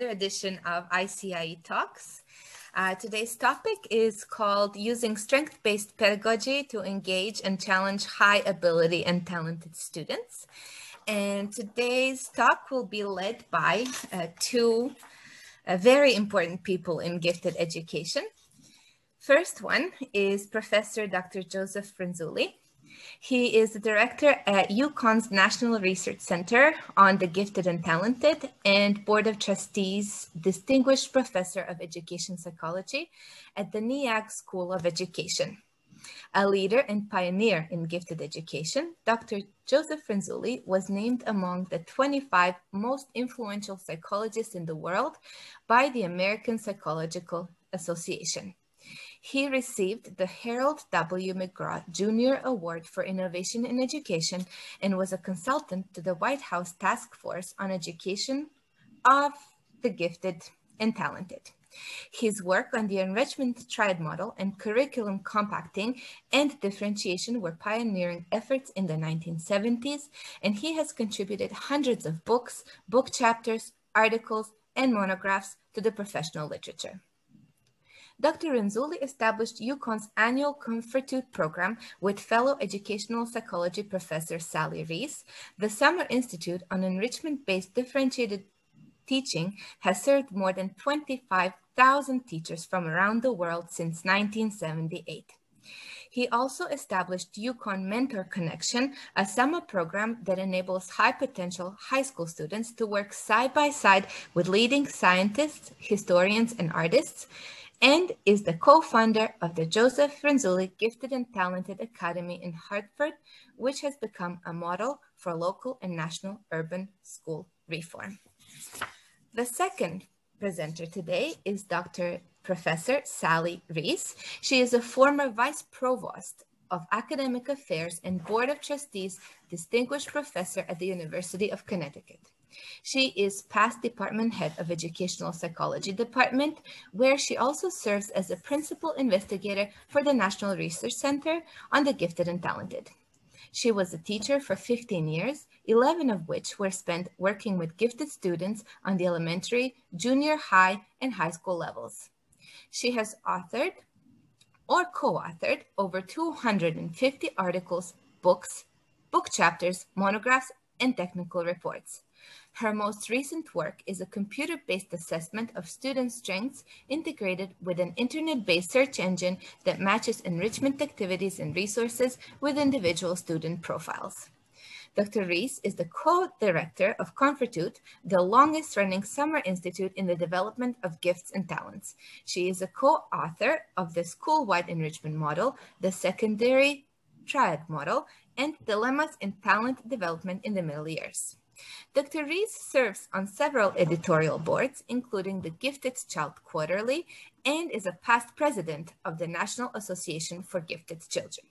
another edition of ICIE Talks. Uh, today's topic is called Using Strength-Based Pedagogy to Engage and Challenge High Ability and Talented Students. And today's talk will be led by uh, two uh, very important people in gifted education. First one is Professor Dr. Joseph Renzulli. He is the director at UConn's National Research Center on the Gifted and Talented and Board of Trustees Distinguished Professor of Education Psychology at the NEAG School of Education. A leader and pioneer in gifted education, Dr. Joseph Renzulli was named among the 25 most influential psychologists in the world by the American Psychological Association. He received the Harold W. McGraw Jr. Award for Innovation in Education and was a consultant to the White House Task Force on Education of the Gifted and Talented. His work on the enrichment triad model and curriculum compacting and differentiation were pioneering efforts in the 1970s, and he has contributed hundreds of books, book chapters, articles, and monographs to the professional literature. Dr. Renzulli established UConn's annual Confratute program with fellow educational psychology professor Sally Reis. The Summer Institute on Enrichment-Based Differentiated Teaching has served more than 25,000 teachers from around the world since 1978. He also established UConn Mentor Connection, a summer program that enables high potential high school students to work side by side with leading scientists, historians, and artists and is the co-founder of the Joseph Renzulli Gifted and Talented Academy in Hartford, which has become a model for local and national urban school reform. The second presenter today is Dr. Professor Sally Reis. She is a former Vice Provost of Academic Affairs and Board of Trustees Distinguished Professor at the University of Connecticut. She is past department head of Educational Psychology Department, where she also serves as a principal investigator for the National Research Center on the Gifted and Talented. She was a teacher for 15 years, 11 of which were spent working with gifted students on the elementary, junior high, and high school levels. She has authored or co-authored over 250 articles, books, book chapters, monographs, and technical reports. Her most recent work is a computer-based assessment of student strengths integrated with an internet-based search engine that matches enrichment activities and resources with individual student profiles. Dr. Reis is the co-director of Confratute, the longest running summer institute in the development of gifts and talents. She is a co-author of the school-wide enrichment model, the secondary triad model, and dilemmas in talent development in the middle years. Dr. Reis serves on several editorial boards, including the Gifted Child Quarterly, and is a past president of the National Association for Gifted Children.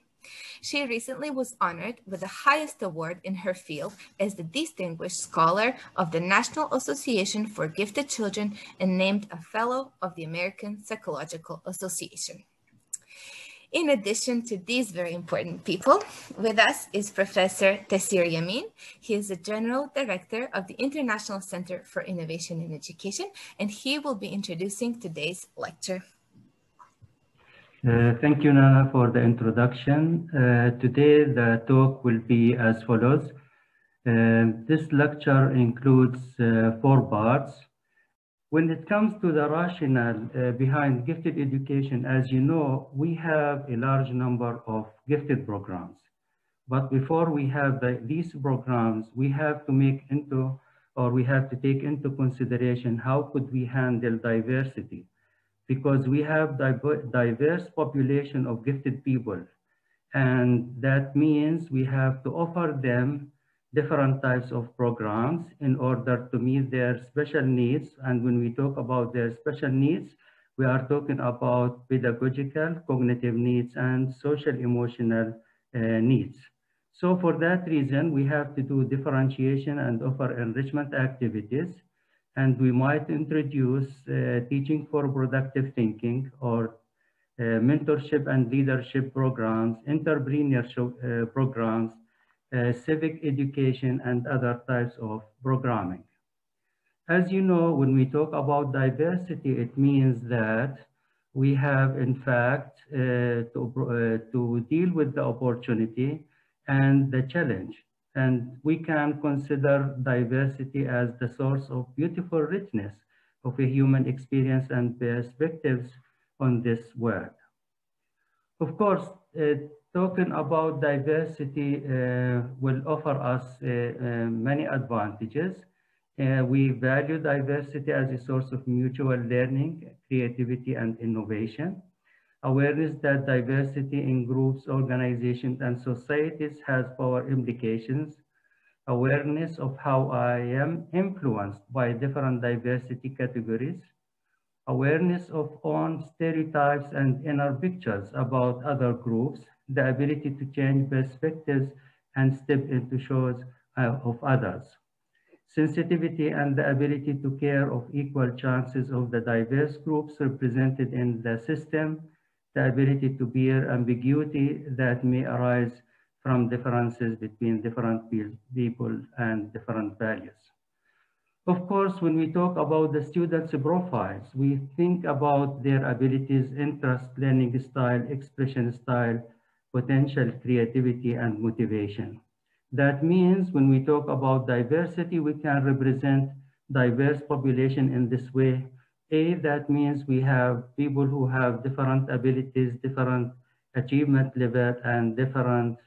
She recently was honored with the highest award in her field as the Distinguished Scholar of the National Association for Gifted Children and named a Fellow of the American Psychological Association. In addition to these very important people, with us is Professor Taysir Yamin. He is the General Director of the International Center for Innovation in Education, and he will be introducing today's lecture. Uh, thank you, Nana, for the introduction. Uh, today, the talk will be as follows. Uh, this lecture includes uh, four parts. When it comes to the rationale uh, behind gifted education, as you know, we have a large number of gifted programs. But before we have the, these programs, we have to make into, or we have to take into consideration how could we handle diversity? Because we have diverse population of gifted people. And that means we have to offer them different types of programs in order to meet their special needs. And when we talk about their special needs, we are talking about pedagogical, cognitive needs, and social emotional uh, needs. So for that reason, we have to do differentiation and offer enrichment activities. And we might introduce uh, teaching for productive thinking or uh, mentorship and leadership programs, entrepreneurship uh, programs, uh, civic education, and other types of programming. As you know, when we talk about diversity, it means that we have, in fact, uh, to, uh, to deal with the opportunity and the challenge. And we can consider diversity as the source of beautiful richness of a human experience and perspectives on this world. Of course, uh, talking about diversity uh, will offer us uh, uh many advantages. Uh, we value diversity as a source of mutual learning, creativity, and innovation. Awareness that diversity in groups, organizations, and societies has power implications. Awareness of how I am influenced by different diversity categories. Awareness of own stereotypes and inner pictures about other groups. The ability to change perspectives and step into shoes uh, of others sensitivity and the ability to care of equal chances of the diverse groups represented in the system, the ability to bear ambiguity that may arise from differences between different people and different values. Of course, when we talk about the students' profiles, we think about their abilities, interest, learning style, expression style, potential creativity, and motivation. That means when we talk about diversity, we can represent diverse population in this way. A, that means we have people who have different abilities, different achievement level, and different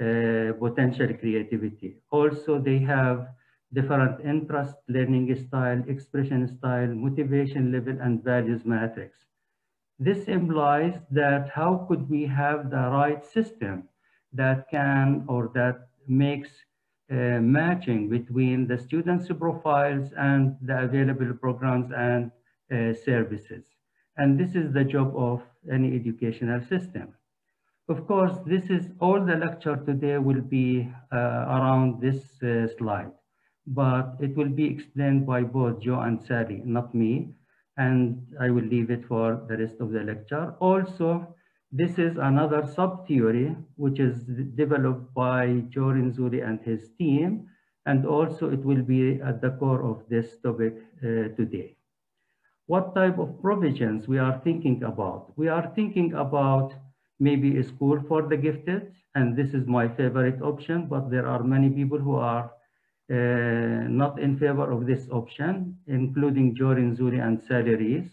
uh, potential creativity. Also, they have different interest, learning style, expression style, motivation level, and values matrix. This implies that how could we have the right system that can or that makes uh, matching between the students' profiles and the available programs and uh, services. And this is the job of any educational system. Of course, this is all the lecture today will be uh, around this uh, slide, but it will be explained by both Joe and Sally, not me. And I will leave it for the rest of the lecture. Also, this is another sub-theory which is developed by Joe Renzulli and his team, and also it will be at the core of this topic uh, today. What type of provisions we are thinking about? We are thinking about maybe a school for the gifted, and this is my favorite option, but there are many people who are not in favor of this option, including Joe Renzulli and Sally Reis.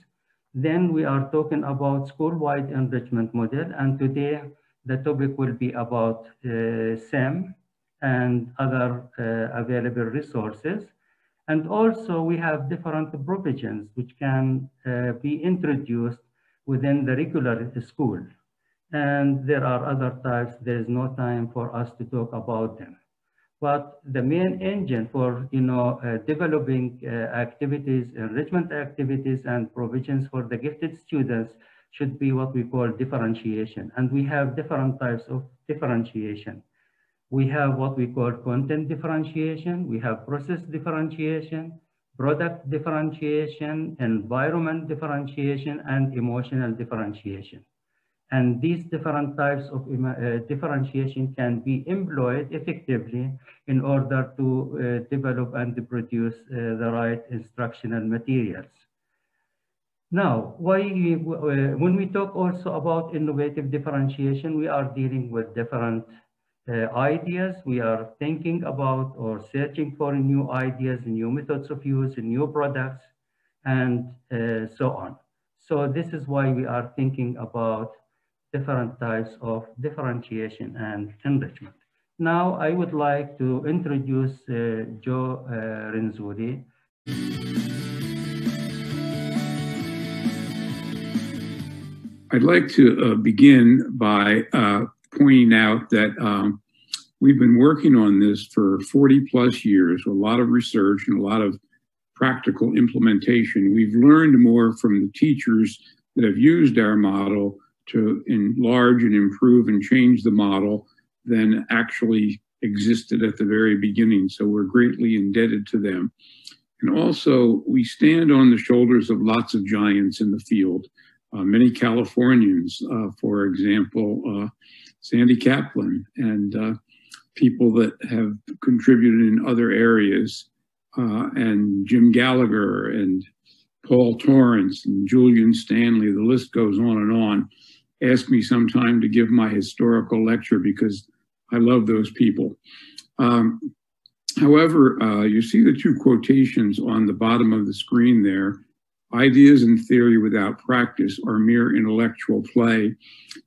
Then we are talking about school-wide enrichment model. And today the topic will be about uh, SEM and other uh, available resources. And also we have different provisions which can uh, be introduced within the regular school. And there are other types, there is no time for us to talk about them. But the main engine for you know uh, developing uh, activities, enrichment activities, and provisions for the gifted students should be what we call differentiation. And we have different types of differentiation. We have what we call content differentiation, we have process differentiation, product differentiation, environment differentiation, and emotional differentiation. And these different types of uh, differentiation can be employed effectively in order to uh, develop and produce uh, the right instructional materials. Now, why uh, when we talk also about innovative differentiation, we are dealing with different uh, ideas. We are thinking about or searching for new ideas, new methods of use, new products, and uh, so on. So this is why we are thinking about different types of differentiation and enrichment. Now I would like to introduce uh, Joe uh. I'd like to uh, begin by uh, pointing out that um, we've been working on this for 40 plus years, a lot of research and a lot of practical implementation. We've learned more from the teachers that have used our model to enlarge and improve and change the model than actually existed at the very beginning. So we're greatly indebted to them. And also, we stand on the shoulders of lots of giants in the field. Uh, many Californians, uh, for example, uh, Sandy Kaplan, and uh, people that have contributed in other areas uh, and Jim Gallagher and Paul Torrance and Julian Stanley, the list goes on and on, ask me sometime to give my historical lecture because I love those people. Um, however, uh, you see the two quotations on the bottom of the screen there. Ideas and theory without practice are mere intellectual play.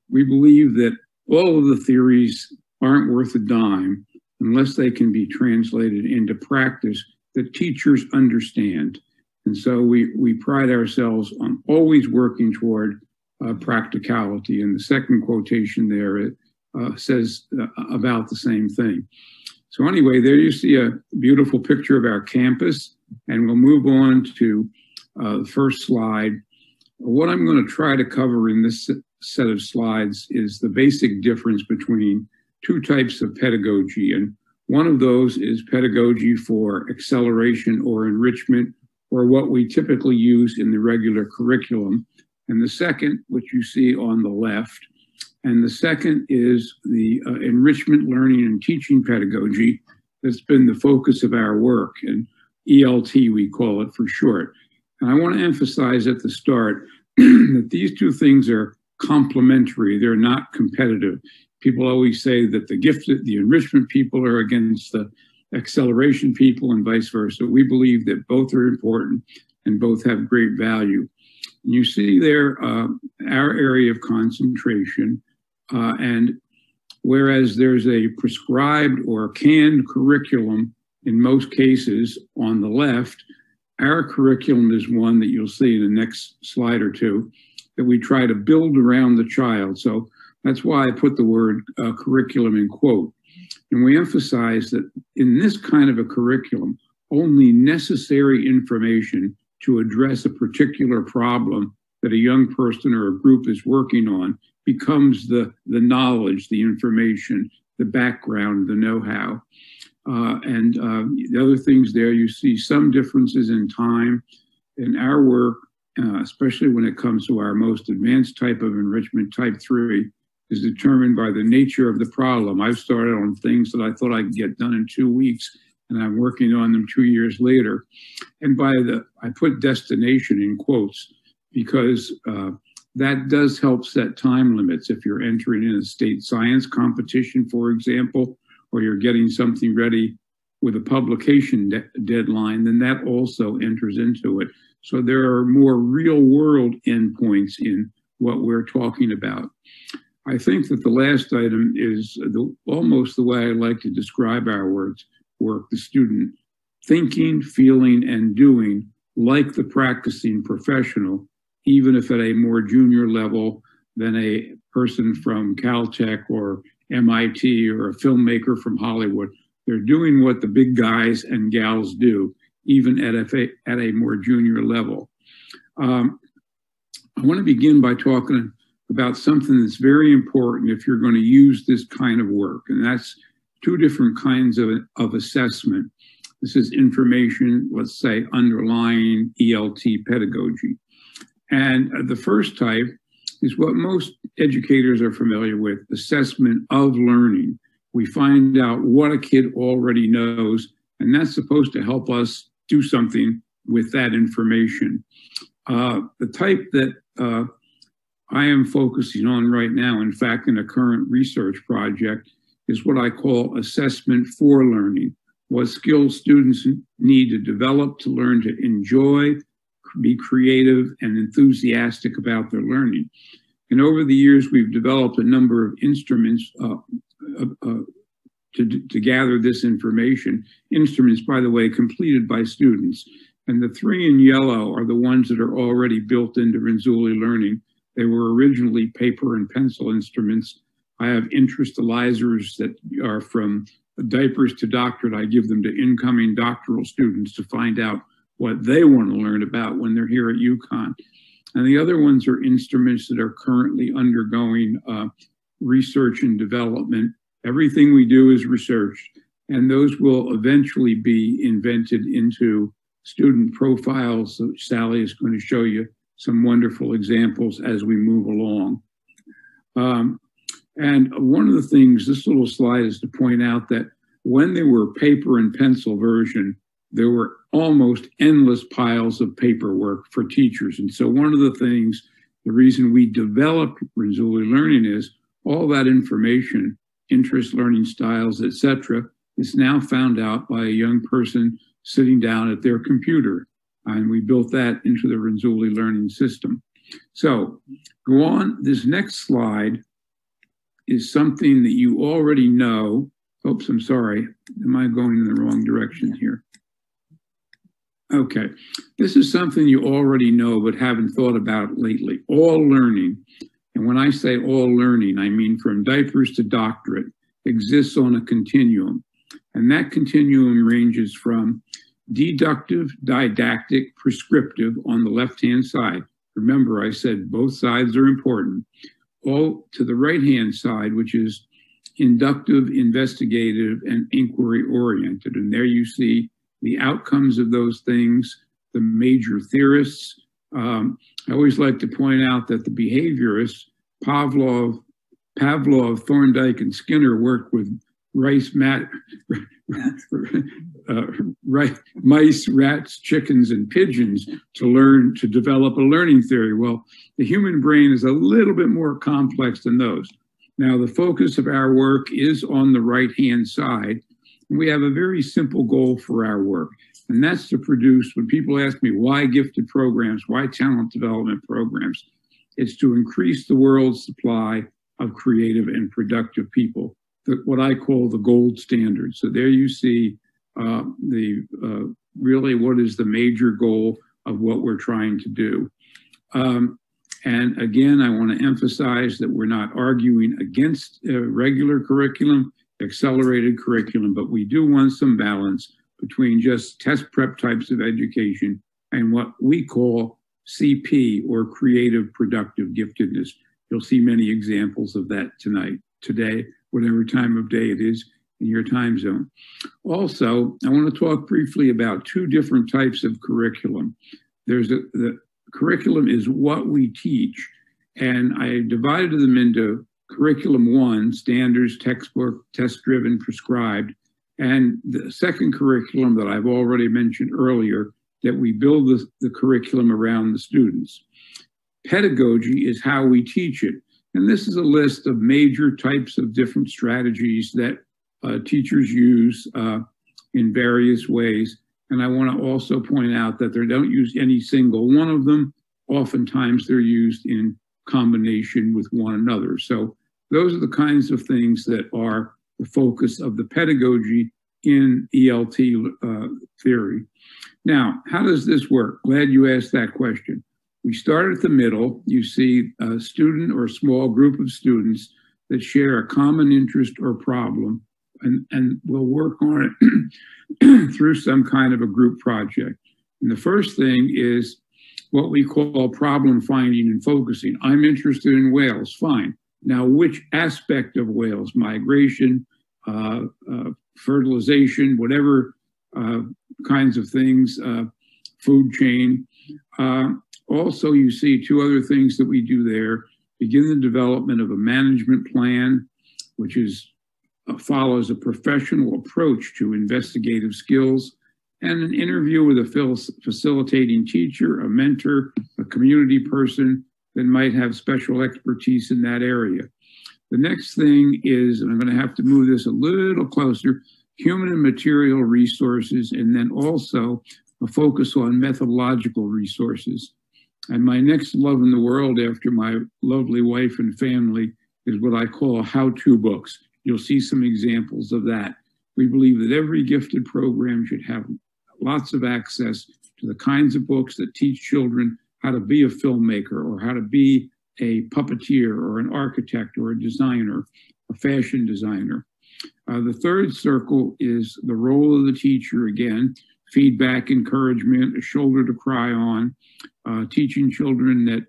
We believe that all of the theories aren't worth a dime unless they can be translated into practice that teachers understand. And so we, we pride ourselves on always working toward uh, practicality. And the second quotation there uh, says uh, about the same thing. So anyway, there you see a beautiful picture of our campus, and we'll move on to uh, the first slide. What I'm going to try to cover in this set of slides is the basic difference between two types of pedagogy. And one of those is pedagogy for acceleration or enrichment, or what we typically use in the regular curriculum. And the second, which you see on the left, and the second is the uh, enrichment learning and teaching pedagogy that's been the focus of our work, and ELT we call it for short. And I want to emphasize at the start that these two things are complementary, they're not competitive. People always say that the gifted, the enrichment people are against the acceleration people and vice versa. We believe that both are important and both have great value. You see there uh, our area of concentration, uh, and whereas there's a prescribed or canned curriculum in most cases on the left, our curriculum is one that you'll see in the next slide or two that we try to build around the child. So that's why I put the word uh, curriculum in quote. And we emphasize that in this kind of a curriculum, only necessary information to address a particular problem that a young person or a group is working on becomes the, the knowledge, the information, the background, the know-how. Uh, and uh, the other things there, you see some differences in time. In our work, uh, especially when it comes to our most advanced type of enrichment, type three, is determined by the nature of the problem. I've started on things that I thought I could get done in two weeks, and I'm working on them two years later. And by the, I put destination in quotes because uh, that does help set time limits. If you're entering in a state science competition, for example, or you're getting something ready with a publication de deadline, then that also enters into it. So there are more real world endpoints in what we're talking about. I think that the last item is the, almost the way I like to describe our words, work, the student thinking, feeling, and doing like the practicing professional even if at a more junior level than a person from Caltech or MIT or a filmmaker from Hollywood. They're doing what the big guys and gals do, even at a, at a more junior level. Um, I want to begin by talking about something that's very important if you're going to use this kind of work, and that's two different kinds of, of assessment. This is information, let's say, underlying ELT pedagogy. And the first type is what most educators are familiar with, assessment of learning. We find out what a kid already knows, and that's supposed to help us do something with that information. Uh, the type that uh, I am focusing on right now, in fact, in a current research project, is what I call assessment for learning. What skills students need to develop to learn to enjoy, be creative and enthusiastic about their learning. And over the years, we've developed a number of instruments uh, uh, uh, to, to gather this information. Instruments, by the way, completed by students. And the three in yellow are the ones that are already built into Renzulli Learning. They were originally paper and pencil instruments. I have Interest-A-Lyzers that are from diapers to doctorate. I give them to incoming doctoral students to find out what they want to learn about when they're here at UConn. And the other ones are instruments that are currently undergoing uh, research and development. Everything we do is research, and those will eventually be invented into student profiles. So Sally is going to show you some wonderful examples as we move along. Um, and one of the things, this little slide is to point out that when there were paper and pencil version, there were almost endless piles of paperwork for teachers. And so one of the things, the reason we developed Renzulli Learning is all that information, interest, learning styles, etc., is now found out by a young person sitting down at their computer. And we built that into the Renzulli learning system. So go on. This next slide is something that you already know. Oops, I'm sorry. Am I going in the wrong direction here? Okay. This is something you already know but haven't thought about lately. All learning, and when I say all learning, I mean from diapers to doctorate, exists on a continuum. And that continuum ranges from deductive, didactic, prescriptive on the left-hand side. Remember, I said both sides are important. All to the right-hand side, which is inductive, investigative, and inquiry-oriented. And there you see the outcomes of those things, the major theorists. Um, I always like to point out that the behaviorists, Pavlov, Pavlov, Thorndike, and Skinner worked with rice, mat, uh, right, mice, rats, chickens, and pigeons to learn to develop a learning theory. Well, the human brain is a little bit more complex than those. Now, the focus of our work is on the right hand side. And we have a very simple goal for our work, and that's to produce. When people ask me why gifted programs, why talent development programs, it's to increase the world's supply of creative and productive people the, what I call the gold standard. So there you see uh, the uh, really what is the major goal of what we're trying to do. Um, and again, I want to emphasize that we're not arguing against regular curriculum, accelerated curriculum, but we do want some balance between just test prep types of education and what we call CP or creative productive giftedness. You'll see many examples of that tonight, today whatever time of day it is in your time zone. Also, I want to talk briefly about two different types of curriculum. There's a, the curriculum is what we teach, and I divided them into curriculum one, standards, textbook, test driven, prescribed, and the second curriculum that I've already mentioned earlier, that we build the, the curriculum around the students. Pedagogy is how we teach it. And this is a list of major types of different strategies that uh, teachers use uh, in various ways. And I want to also point out that they don't use any single one of them. Oftentimes they're used in combination with one another. So those are the kinds of things that are the focus of the pedagogy in ELT uh, theory. Now, how does this work? Glad you asked that question. We start at the middle. You see a student or a small group of students that share a common interest or problem, and, and we'll work on it through some kind of a group project. And the first thing is what we call problem finding and focusing. I'm interested in whales, fine. Now, which aspect of whales, migration, uh, uh, fertilization, whatever uh, kinds of things, uh, food chain, uh, also, you see two other things that we do there. Begin the development of a management plan, which is uh, follows a professional approach to investigative skills, and an interview with a facilitating teacher, a mentor, a community person that might have special expertise in that area. The next thing is, and I'm going to have to move this a little closer, human and material resources, and then also a focus on methodological resources. And my next love in the world after my lovely wife and family is what I call how-to books. You'll see some examples of that. We believe that every gifted program should have lots of access to the kinds of books that teach children how to be a filmmaker or how to be a puppeteer or an architect or a designer, a fashion designer. Uh, the third circle is the role of the teacher again, feedback, encouragement, a shoulder to cry on, uh, teaching children that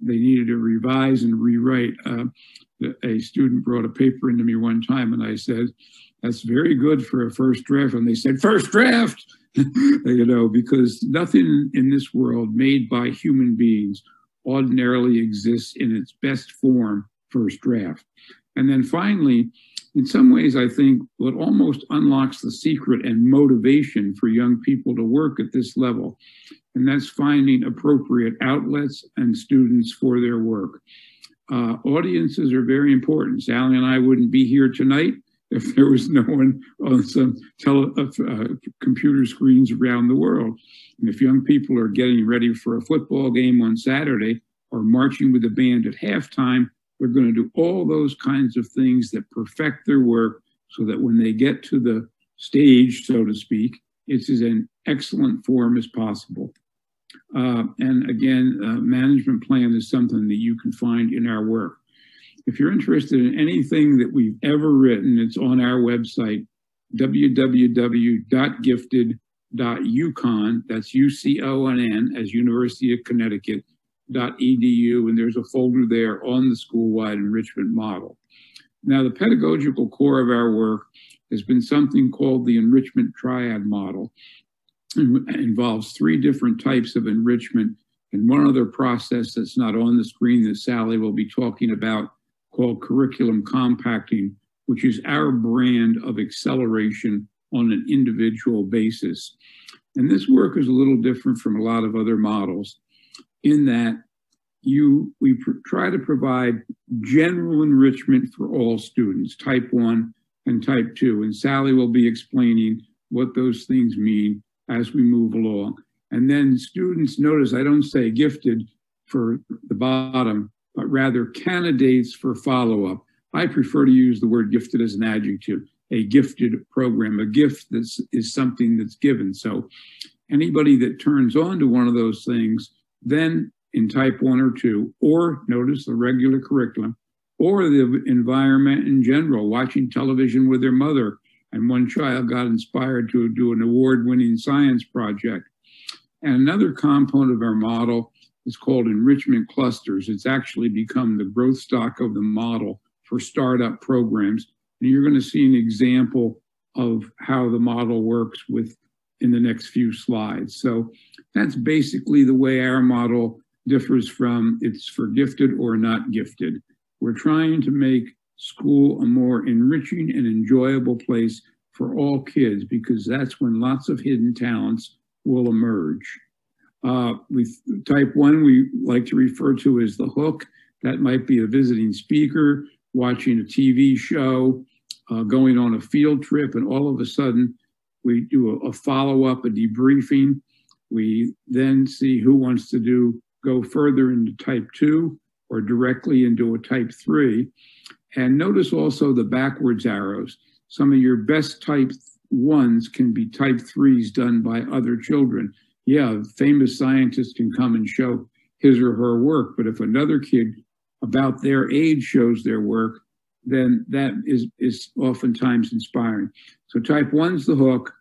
they needed to revise and rewrite. Uh, a student brought a paper into me one time and I said, that's very good for a first draft. And they said, first draft, you know, because nothing in this world made by human beings ordinarily exists in its best form first draft. And then finally, in some ways, I think what almost unlocks the secret and motivation for young people to work at this level, and that's finding appropriate outlets and students for their work. Uh, audiences are very important. Sally and I wouldn't be here tonight if there was no one on some tele, uh, uh, computer screens around the world. And if young people are getting ready for a football game on Saturday or marching with a band at halftime, they're going to do all those kinds of things that perfect their work so that when they get to the stage, so to speak, it's as an excellent form as possible. Uh, and again, uh, management plan is something that you can find in our work. If you're interested in anything that we've ever written, it's on our website, www.gifted.uconn, that's U-C-O-N-N, as University of Connecticut, edu, and there's a folder there on the school-wide enrichment model. Now, the pedagogical core of our work has been something called the enrichment triad model. It involves three different types of enrichment and one other process that's not on the screen that Sally will be talking about called curriculum compacting, which is our brand of acceleration on an individual basis. And this work is a little different from a lot of other models in that you we try to provide general enrichment for all students, type one and type two. And Sally will be explaining what those things mean as we move along. And then students notice I don't say gifted for the bottom, but rather candidates for follow-up. I prefer to use the word gifted as an adjective, a gifted program, a gift that is something that's given. So anybody that turns on to one of those things then in type one or two, or notice the regular curriculum, or the environment in general, watching television with their mother. And one child got inspired to do an award winning science project. And another component of our model is called enrichment clusters. It's actually become the growth stock of the model for startup programs. And you're going to see an example of how the model works with in the next few slides. So that's basically the way our model differs from it's for gifted or not gifted. We're trying to make school a more enriching and enjoyable place for all kids because that's when lots of hidden talents will emerge. Uh, with type one, we like to refer to as the hook. That might be a visiting speaker, watching a TV show, uh, going on a field trip, and all of a sudden we do a, a follow-up, a debriefing. We then see who wants to do go further into type two or directly into a type three. And notice also the backwards arrows. Some of your best type ones can be type threes done by other children. Yeah, famous scientists can come and show his or her work, but if another kid about their age shows their work, then that is, is oftentimes inspiring. So type one's the hook,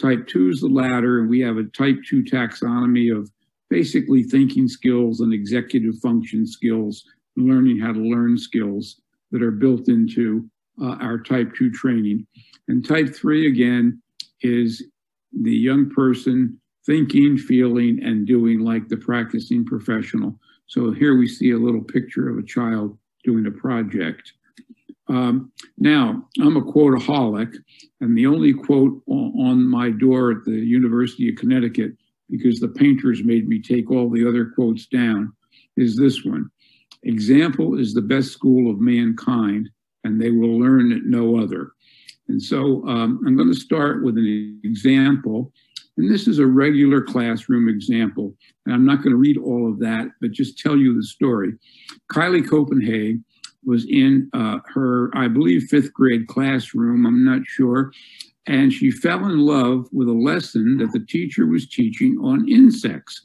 type two is the ladder, and we have a type two taxonomy of basically thinking skills and executive function skills, learning how to learn skills that are built into uh, our type two training. And type three, again, is the young person thinking, feeling, and doing like the practicing professional. So here we see a little picture of a child doing a project. Um, now, I'm a quoteaholic, and the only quote on my door at the University of Connecticut, because the painters made me take all the other quotes down, is this one. Example is the best school of mankind, and they will learn at no other. And so um, I'm going to start with an example. And this is a regular classroom example. And I'm not going to read all of that, but just tell you the story. Kylie Copenhagen was in uh, her, I believe, fifth grade classroom. I'm not sure. And she fell in love with a lesson that the teacher was teaching on insects.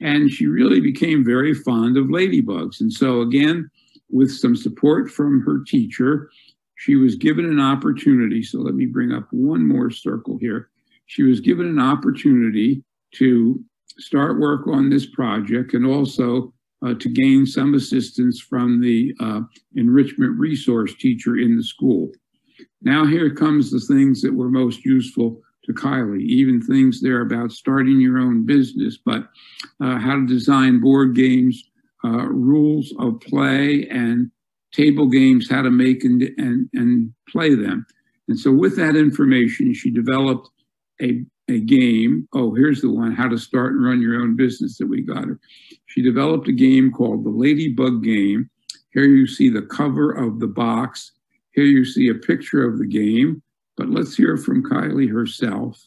And she really became very fond of ladybugs. And so, again, with some support from her teacher, she was given an opportunity. So, let me bring up one more circle here. She was given an opportunity to start work on this project and also uh, to gain some assistance from the uh, enrichment resource teacher in the school. Now here comes the things that were most useful to Kylie, even things there about starting your own business, but uh, how to design board games, uh, rules of play, and table games, how to make and, and, and play them. And so with that information, she developed a, a game. Oh, here's the one, how to start and run your own business that we got her. She developed a game called the Ladybug Game. Here you see the cover of the box. Here you see a picture of the game. But let's hear from Kylie herself.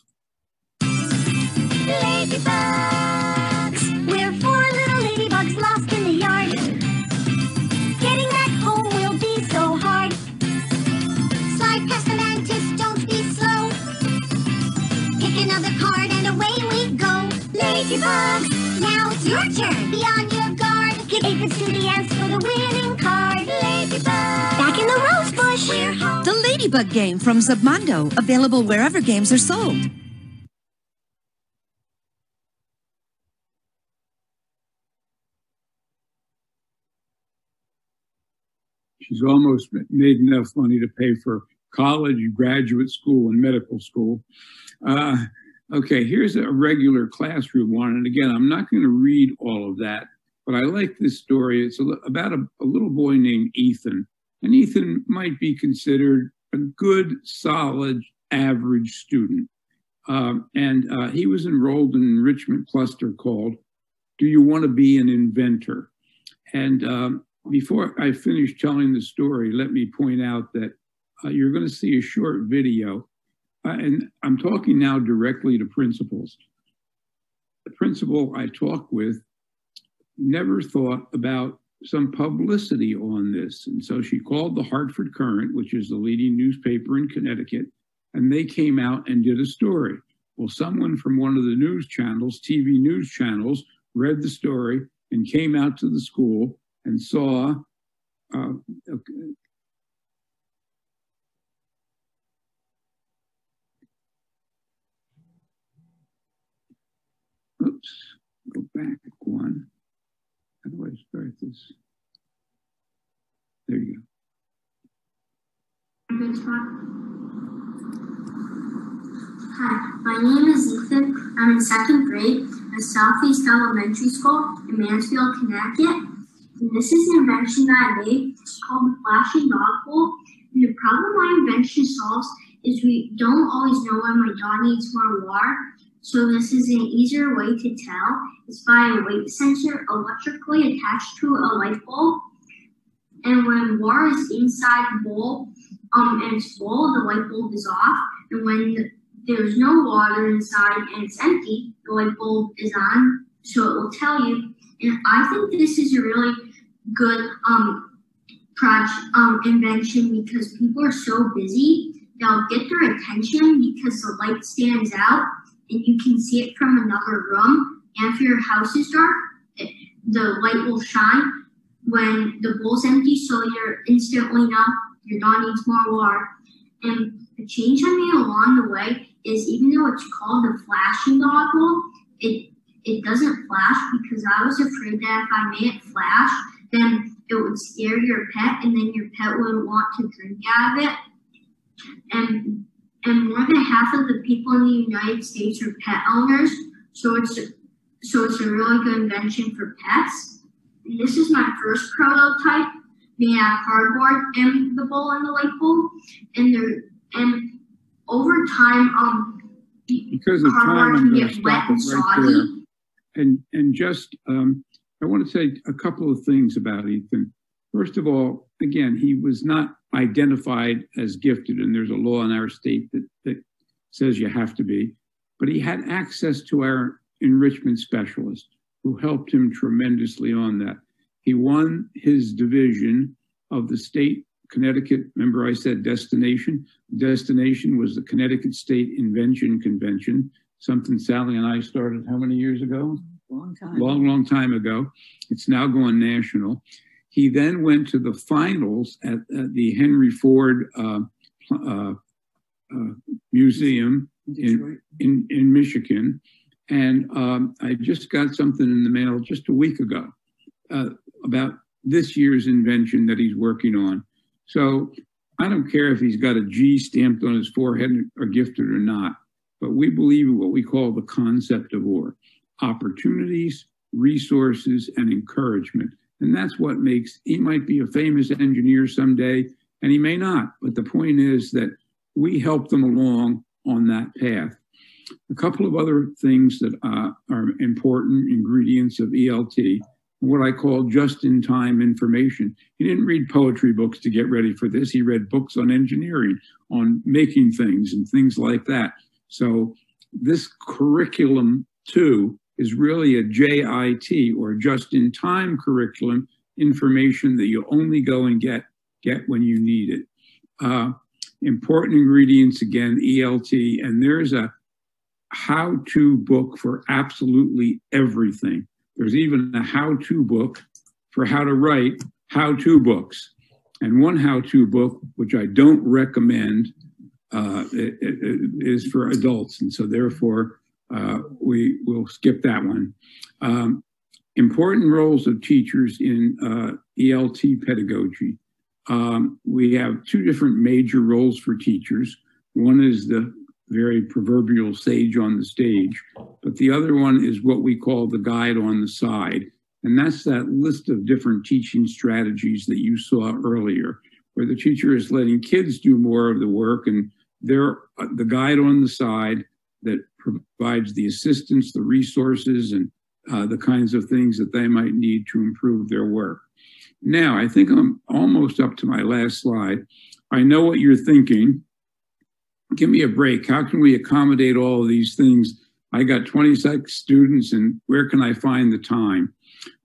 Be on your guard. Get aphids to the ants for the winning card. Ladybug. Back in the rose bush. We're home. The Ladybug game from Submundo, available wherever games are sold. She's almost made enough money to pay for college, graduate school, and medical school. Uh, Okay, here's a regular classroom one. And again, I'm not going to read all of that, but I like this story. It's about a, a little boy named Ethan. And Ethan might be considered a good, solid, average student. Um, and uh, he was enrolled in an enrichment cluster called Do You Want to Be an Inventor? And um, before I finish telling the story, let me point out that uh, you're going to see a short video and I'm talking now directly to principals. The principal I talked with never thought about some publicity on this. And so she called the Hartford Courant, which is the leading newspaper in Connecticut, and they came out and did a story. Well, someone from one of the news channels, TV news channels, read the story and came out to the school and saw uh, Oops, go back one. How do I start this? There you go. Hi, my name is Ethan. I'm in second grade at Southeast Elementary School in Mansfield, Connecticut. And this is an invention that I made. It's called the flashing dog bowl. And the problem my invention solves is we don't always know when my dog needs more water. So this is an easier way to tell. It's by a weight sensor electrically attached to a light bulb. And when water is inside the bowl um, and it's full, the light bulb is off. And when there's no water inside and it's empty, the light bulb is on, so it will tell you. And I think this is a really good um, project um, invention because people are so busy. They'll get their attention because the light stands out and you can see it from another room. And if your house is dark, it, the light will shine when the bowl's empty, so you're instantly know your dog needs more water. And the change I made along the way is even though it's called the flashing dog bowl, it it doesn't flash because I was afraid that if I made it flash, then it would scare your pet and then your pet would want to drink out of it. And and more than half of the people in the United States are pet owners. So it's a, so it's a really good invention for pets. And this is my first prototype made out of cardboard and the bowl and the light bulb. And there and over time, um, because of time, I'm going to stop it right there. And and just um, I want to say a couple of things about Ethan. First of all, again, he was not identified as gifted, and there's a law in our state that, that says you have to be. But he had access to our enrichment specialist who helped him tremendously on that. He won his division of the state Connecticut. Remember, I said destination? Destination was the Connecticut State Invention Convention, something Sally and I started how many years ago? Long time. Long, long time ago. It's now going national. He then went to the finals at, at the Henry Ford uh, uh, uh, Museum in, in, in Michigan. And um, I just got something in the mail just a week ago uh, about this year's invention that he's working on. So I don't care if he's got a G stamped on his forehead or gifted or not, but we believe in what we call the concept of OR opportunities, resources, and encouragement. And that's what makes, he might be a famous engineer someday, and he may not. But the point is that we help them along on that path. A couple of other things that uh, are important ingredients of ELT, what I call just-in-time information. He didn't read poetry books to get ready for this. He read books on engineering, on making things and things like that. So this curriculum too is really a JIT or just-in-time curriculum information that you only go and get get when you need it. Uh, important ingredients again, ELT, and there's a how-to book for absolutely everything. There's even a how-to book for how to write how-to books. And one how-to book, which I don't recommend, uh, it, it is for adults. And so therefore, uh, we will skip that one. Um, important roles of teachers in uh, ELT pedagogy. Um, we have two different major roles for teachers. One is the very proverbial sage on the stage, but the other one is what we call the guide on the side. And that's that list of different teaching strategies that you saw earlier, where the teacher is letting kids do more of the work and they're uh, the guide on the side that provides the assistance, the resources, and uh, the kinds of things that they might need to improve their work. Now, I think I'm almost up to my last slide. I know what you're thinking. Give me a break. How can we accommodate all of these things? I got 26 students, and where can I find the time?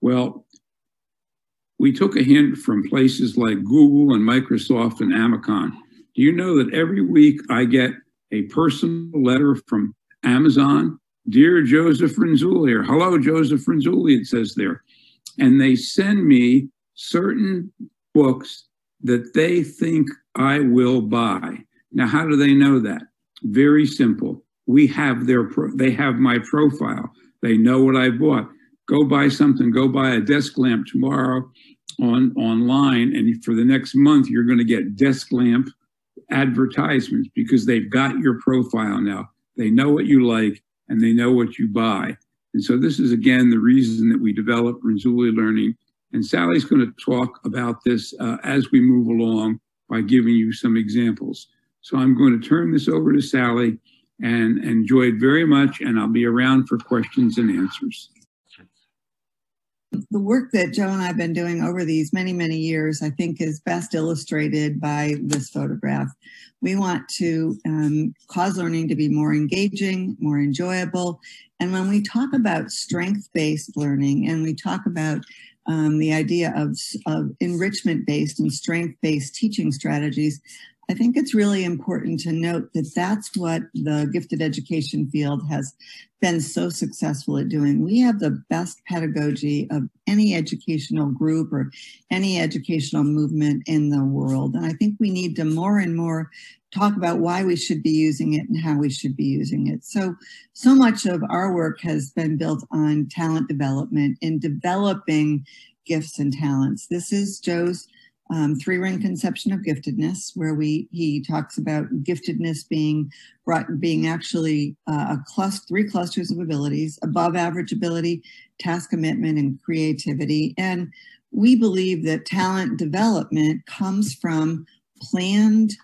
Well, we took a hint from places like Google and Microsoft and Amazon. Do you know that every week I get a personal letter from Amazon? Dear Joseph Renzulli, or hello, Joseph Renzulli, it says there. And they send me certain books that they think I will buy. Now, how do they know that? Very simple. We have their, pro- they have my profile. They know what I bought. Go buy something, go buy a desk lamp tomorrow on online. And for the next month, you're going to get desk lamp advertisements because they've got your profile now. They know what you like and they know what you buy. And so this is again the reason that we developed Renzulli Learning and Sally's going to talk about this uh, as we move along by giving you some examples. So I'm going to turn this over to Sally and enjoy it very much, and I'll be around for questions and answers. The work that Joe and I have been doing over these many, many years, I think, is best illustrated by this photograph. We want to um, cause learning to be more engaging, more enjoyable. And when we talk about strength based learning and we talk about um, the idea of, of enrichment based and strength based teaching strategies, I think it's really important to note that that's what the gifted education field has been so successful at doing. We have the best pedagogy of any educational group or any educational movement in the world. And I think we need to more and more talk about why we should be using it and how we should be using it. So, so much of our work has been built on talent development and developing gifts and talents. This is Joe's um, three ring conception of giftedness, where we he talks about giftedness being brought being actually uh, a cluster, three clusters of abilities: above average ability, task commitment, and creativity. And we believe that talent development comes from planned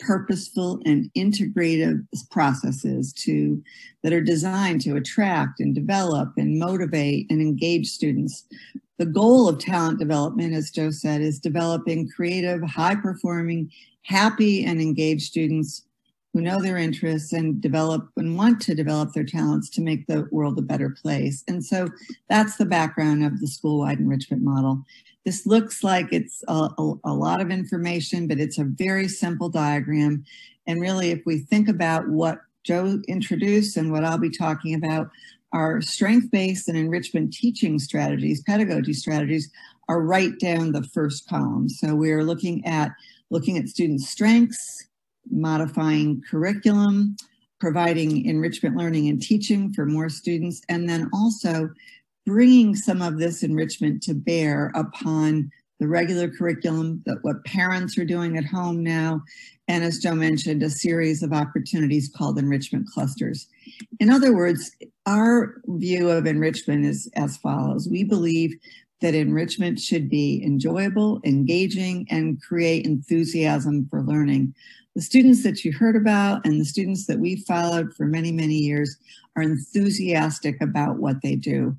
purposeful and integrative processes to that are designed to attract and develop and motivate and engage students. The goal of talent development, as Joe said, is developing creative, high performing, happy and engaged students who know their interests and develop and want to develop their talents to make the world a better place. And so that's the background of the school-wide enrichment model. This looks like it's a, a, a, lot of information, but it's a very simple diagram. And really, if we think about what Joe introduced and what I'll be talking about, our strength-based and enrichment teaching strategies, pedagogy strategies, are right down the first column. So we're looking at looking at students' strengths, modifying curriculum, providing enrichment learning and teaching for more students, and then also bringing some of this enrichment to bear upon the regular curriculum, that what parents are doing at home now, and as Joe mentioned, a series of opportunities called enrichment clusters. In other words, our view of enrichment is as follows. We believe that enrichment should be enjoyable, engaging, and create enthusiasm for learning. The students that you heard about and the students that we've followed for many, many years are enthusiastic about what they do.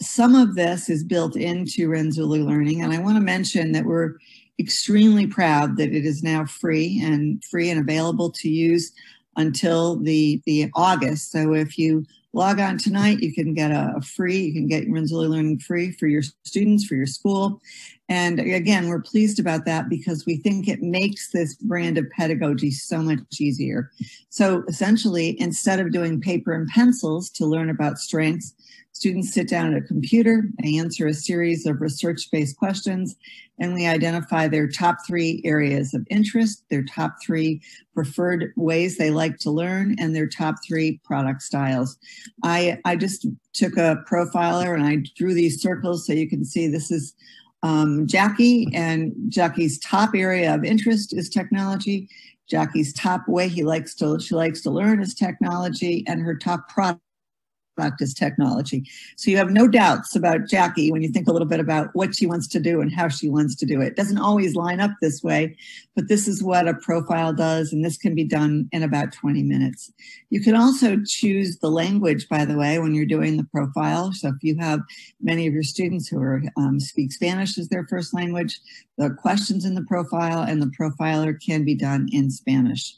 Some of this is built into Renzulli Learning, and I want to mention that we're extremely proud that it is now free and free and available to use until the, the August. So if you log on tonight, you can get a, a free, you can get Renzulli Learning free for your students, for your school. And again, we're pleased about that because we think it makes this brand of pedagogy so much easier. So essentially, instead of doing paper and pencils to learn about strengths, Students sit down at a computer, they answer a series of research-based questions, and we identify their top three areas of interest, their top three preferred ways they like to learn, and their top three product styles. I, I just took a profiler and I drew these circles so you can see this is um, Jackie, and Jackie's top area of interest is technology. Jackie's top way he likes to she likes to learn is technology, and her top product practice technology. So you have no doubts about Jackie when you think a little bit about what she wants to do and how she wants to do it. it. Doesn't always line up this way, but this is what a profile does, and this can be done in about 20 minutes. You can also choose the language, by the way, when you're doing the profile. So if you have many of your students who are um, speak Spanish as their first language, the questions in the profile and the profiler can be done in Spanish.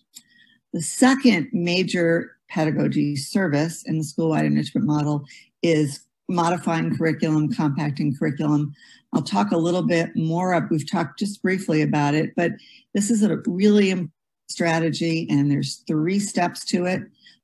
The second major pedagogy service in the school-wide enrichment model is modifying curriculum, compacting curriculum. I'll talk a little bit more. Up. We've talked just briefly about it, but this is a really important strategy and there's three steps to it.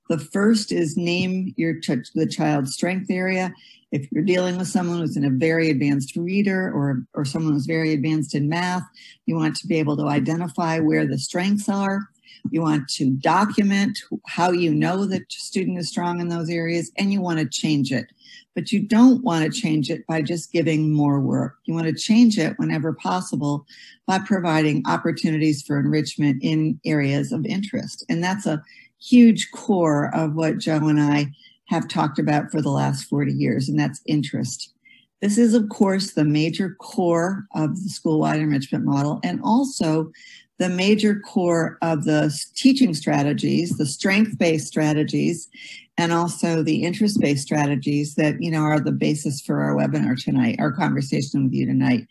The first is name your the child's strength area. If you're dealing with someone who's in a very advanced reader or, or someone who's very advanced in math, you want to be able to identify where the strengths are. You want to document how you know that a student is strong in those areas and you want to change it. But you don't want to change it by just giving more work. You want to change it whenever possible by providing opportunities for enrichment in areas of interest. And that's a huge core of what Joe and I have talked about for the last 40 years, and that's interest. This is, of course, the major core of the school-wide enrichment model and also the major core of the teaching strategies, the strength-based strategies, and also the interest-based strategies that, you know, are the basis for our webinar tonight, our conversation with you tonight.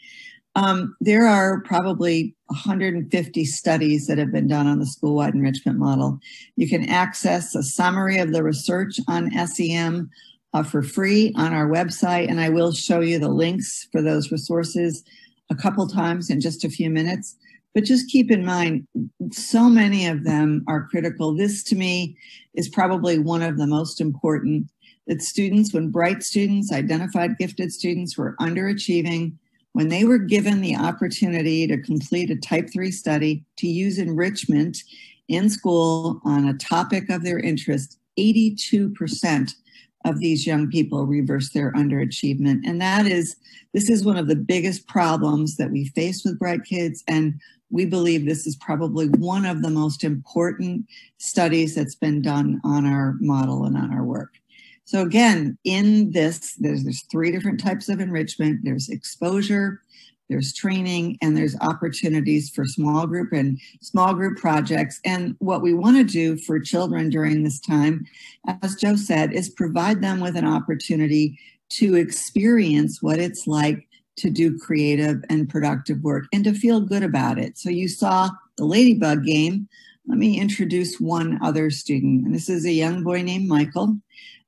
Um, there are probably 150 studies that have been done on the school-wide enrichment model. You can access a summary of the research on SEM uh, for free on our website, and I will show you the links for those resources a couple times in just a few minutes. But just keep in mind, so many of them are critical. This to me is probably one of the most important that students, when bright students, identified gifted students were underachieving, when they were given the opportunity to complete a type three study to use enrichment in school on a topic of their interest, 82% of these young people reverse their underachievement. And that is, this is one of the biggest problems that we face with bright kids. And we believe this is probably one of the most important studies that's been done on our model and on our work. So again, in this, there's, there's three different types of enrichment. There's exposure, there's training, and there's opportunities for small group and small group projects. And what we want to do for children during this time, as Joe said, is provide them with an opportunity to experience what it's like to do creative and productive work and to feel good about it. So you saw the Ladybug game. Let me introduce one other student. And this is a young boy named Michael.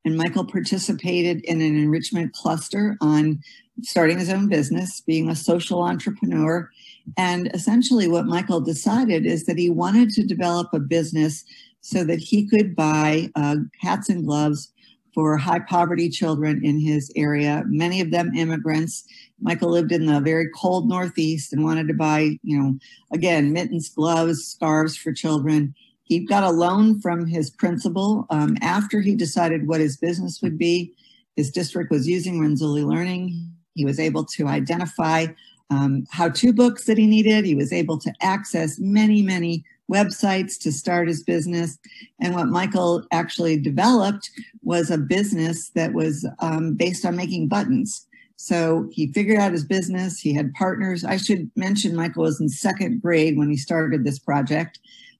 And Michael participated in an enrichment cluster on starting his own business, being a social entrepreneur. And essentially what Michael decided is that he wanted to develop a business so that he could buy uh, hats and gloves for high poverty children in his area, many of them immigrants. Michael lived in the very cold Northeast and wanted to buy, you know, again, mittens, gloves, scarves for children. He got a loan from his principal um, after he decided what his business would be. His district was using Renzulli Learning. He was able to identify um, how-to books that he needed. He was able to access many, many websites to start his business. And what Michael actually developed was a business that was um, based on making buttons. So he figured out his business. He had partners. I should mention Michael was in second grade when he started this project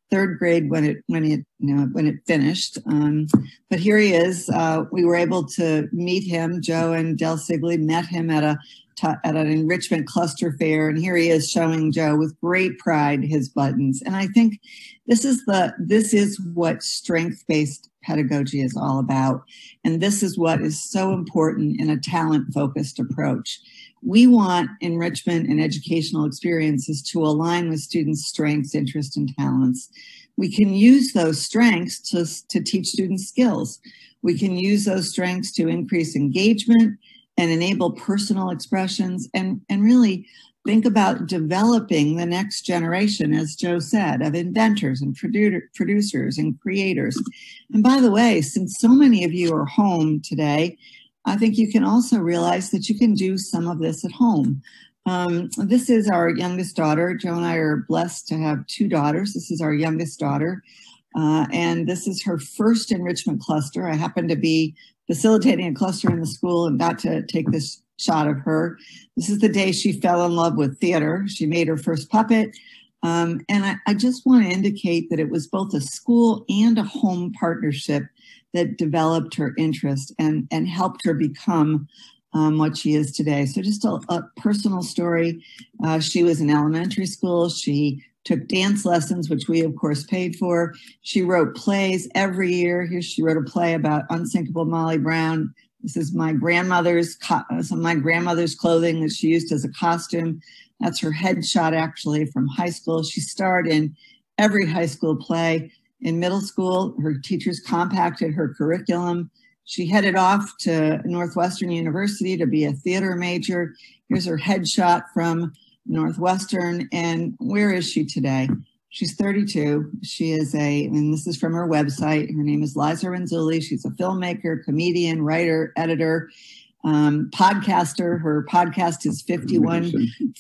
third grade when it when it you know when it finished. Um, but here he is. Uh, we were able to meet him. Joe and Del Siegle met him at a at an enrichment cluster fair, and here he is showing Joe with great pride his buttons. And I think this is the this is what strength based pedagogy is all about, and this is what is so important in a talent focused approach. We want enrichment and educational experiences to align with students' strengths, interests, and talents. We can use those strengths to, to teach students skills. We can use those strengths to increase engagement and enable personal expressions and, and really think about developing the next generation, as Joe said, of inventors and produ producers and creators. And by the way, since so many of you are home today, I think you can also realize that you can do some of this at home. Um, this is our youngest daughter. Joe and I are blessed to have two daughters. This is our youngest daughter. Uh, and this is her first enrichment cluster. I happen to be facilitating a cluster in the school and got to take this shot of her. This is the day she fell in love with theater. She made her first puppet. Um, and I, I just want to indicate that it was both a school and a home partnership that developed her interest and, and helped her become um, what she is today. So just a, a personal story. Uh, she was in elementary school. She took dance lessons, which we of course paid for. She wrote plays every year. Here she wrote a play about unsinkable Molly Brown. This is my grandmother's, uh, some of my grandmother's clothing that she used as a costume. That's her headshot actually from high school. She starred in every high school play. In middle school, her teachers compacted her curriculum. She headed off to Northwestern University to be a theater major. Here's her headshot from Northwestern. And where is she today? She's 32. She is a, and this is from her website. Her name is Liza Renzulli. She's a filmmaker, comedian, writer, editor, um, podcaster. Her podcast is 51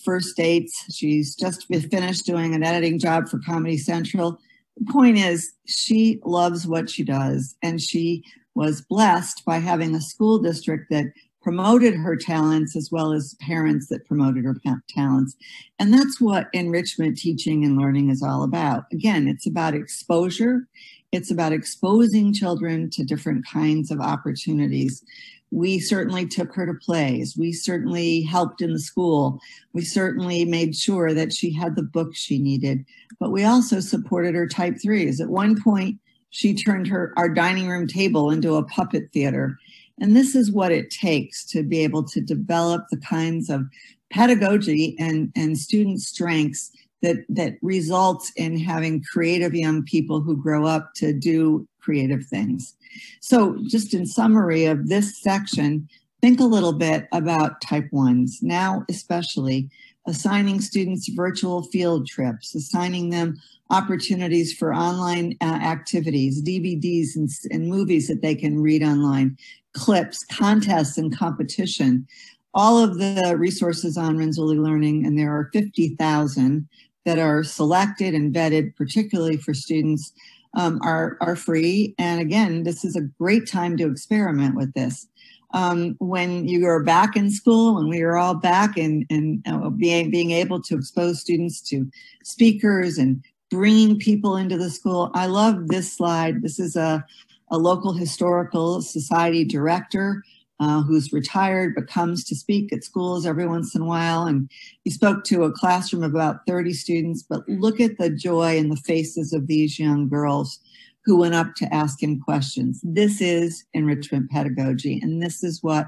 First Dates. She's just finished doing an editing job for Comedy Central the point is, she loves what she does, and she was blessed by having a school district that promoted her talents as well as parents that promoted her talents. And that's what enrichment teaching and learning is all about. Again, it's about exposure. It's about exposing children to different kinds of opportunities we certainly took her to plays. We certainly helped in the school. We certainly made sure that she had the books she needed. But we also supported her type threes. At one point, she turned her our dining room table into a puppet theater. And this is what it takes to be able to develop the kinds of pedagogy and, and student strengths that, that results in having creative young people who grow up to do creative things. So just in summary of this section, think a little bit about type ones. Now, especially assigning students virtual field trips, assigning them opportunities for online uh, activities, DVDs and, and movies that they can read online, clips, contests and competition. All of the resources on Renzulli Learning, and there are 50,000 that are selected and vetted, particularly for students um, are, are free. And again, this is a great time to experiment with this. Um, when you are back in school and we are all back and, and uh, being, being able to expose students to speakers and bringing people into the school. I love this slide. This is a, a local historical society director uh, who's retired but comes to speak at schools every once in a while. And he spoke to a classroom of about 30 students, but look at the joy in the faces of these young girls who went up to ask him questions. This is enrichment pedagogy, and this is what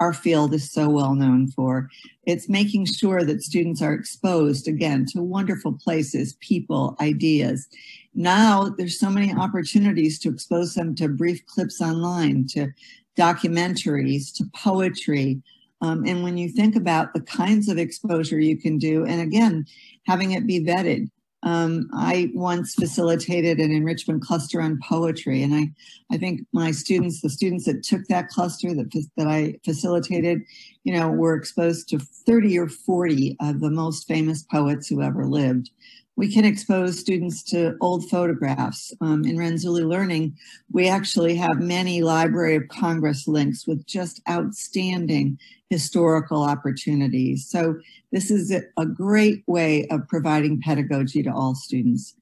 our field is so well known for. It's making sure that students are exposed again to wonderful places, people, ideas. Now there's so many opportunities to expose them to brief clips online, to documentaries to poetry. Um, and when you think about the kinds of exposure you can do, and again, having it be vetted. Um, I once facilitated an enrichment cluster on poetry, and I, I think my students, the students that took that cluster that, that I facilitated, you know, were exposed to 30 or 40 of the most famous poets who ever lived. We can expose students to old photographs. Um, in Renzulli Learning, we actually have many Library of Congress links with just outstanding historical opportunities. So this is a great way of providing pedagogy to all students.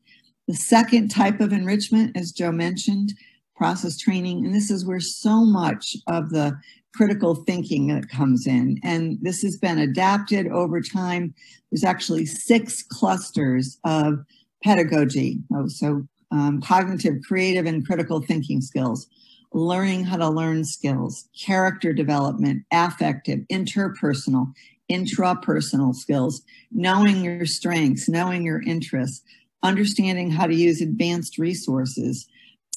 The second type of enrichment, as Joe mentioned, process training, and this is where so much of the critical thinking that comes in. And this has been adapted over time. There's actually six clusters of pedagogy. Oh, so um, cognitive, creative, and critical thinking skills, learning how to learn skills, character development, affective, interpersonal, intrapersonal skills, knowing your strengths, knowing your interests, understanding how to use advanced resources,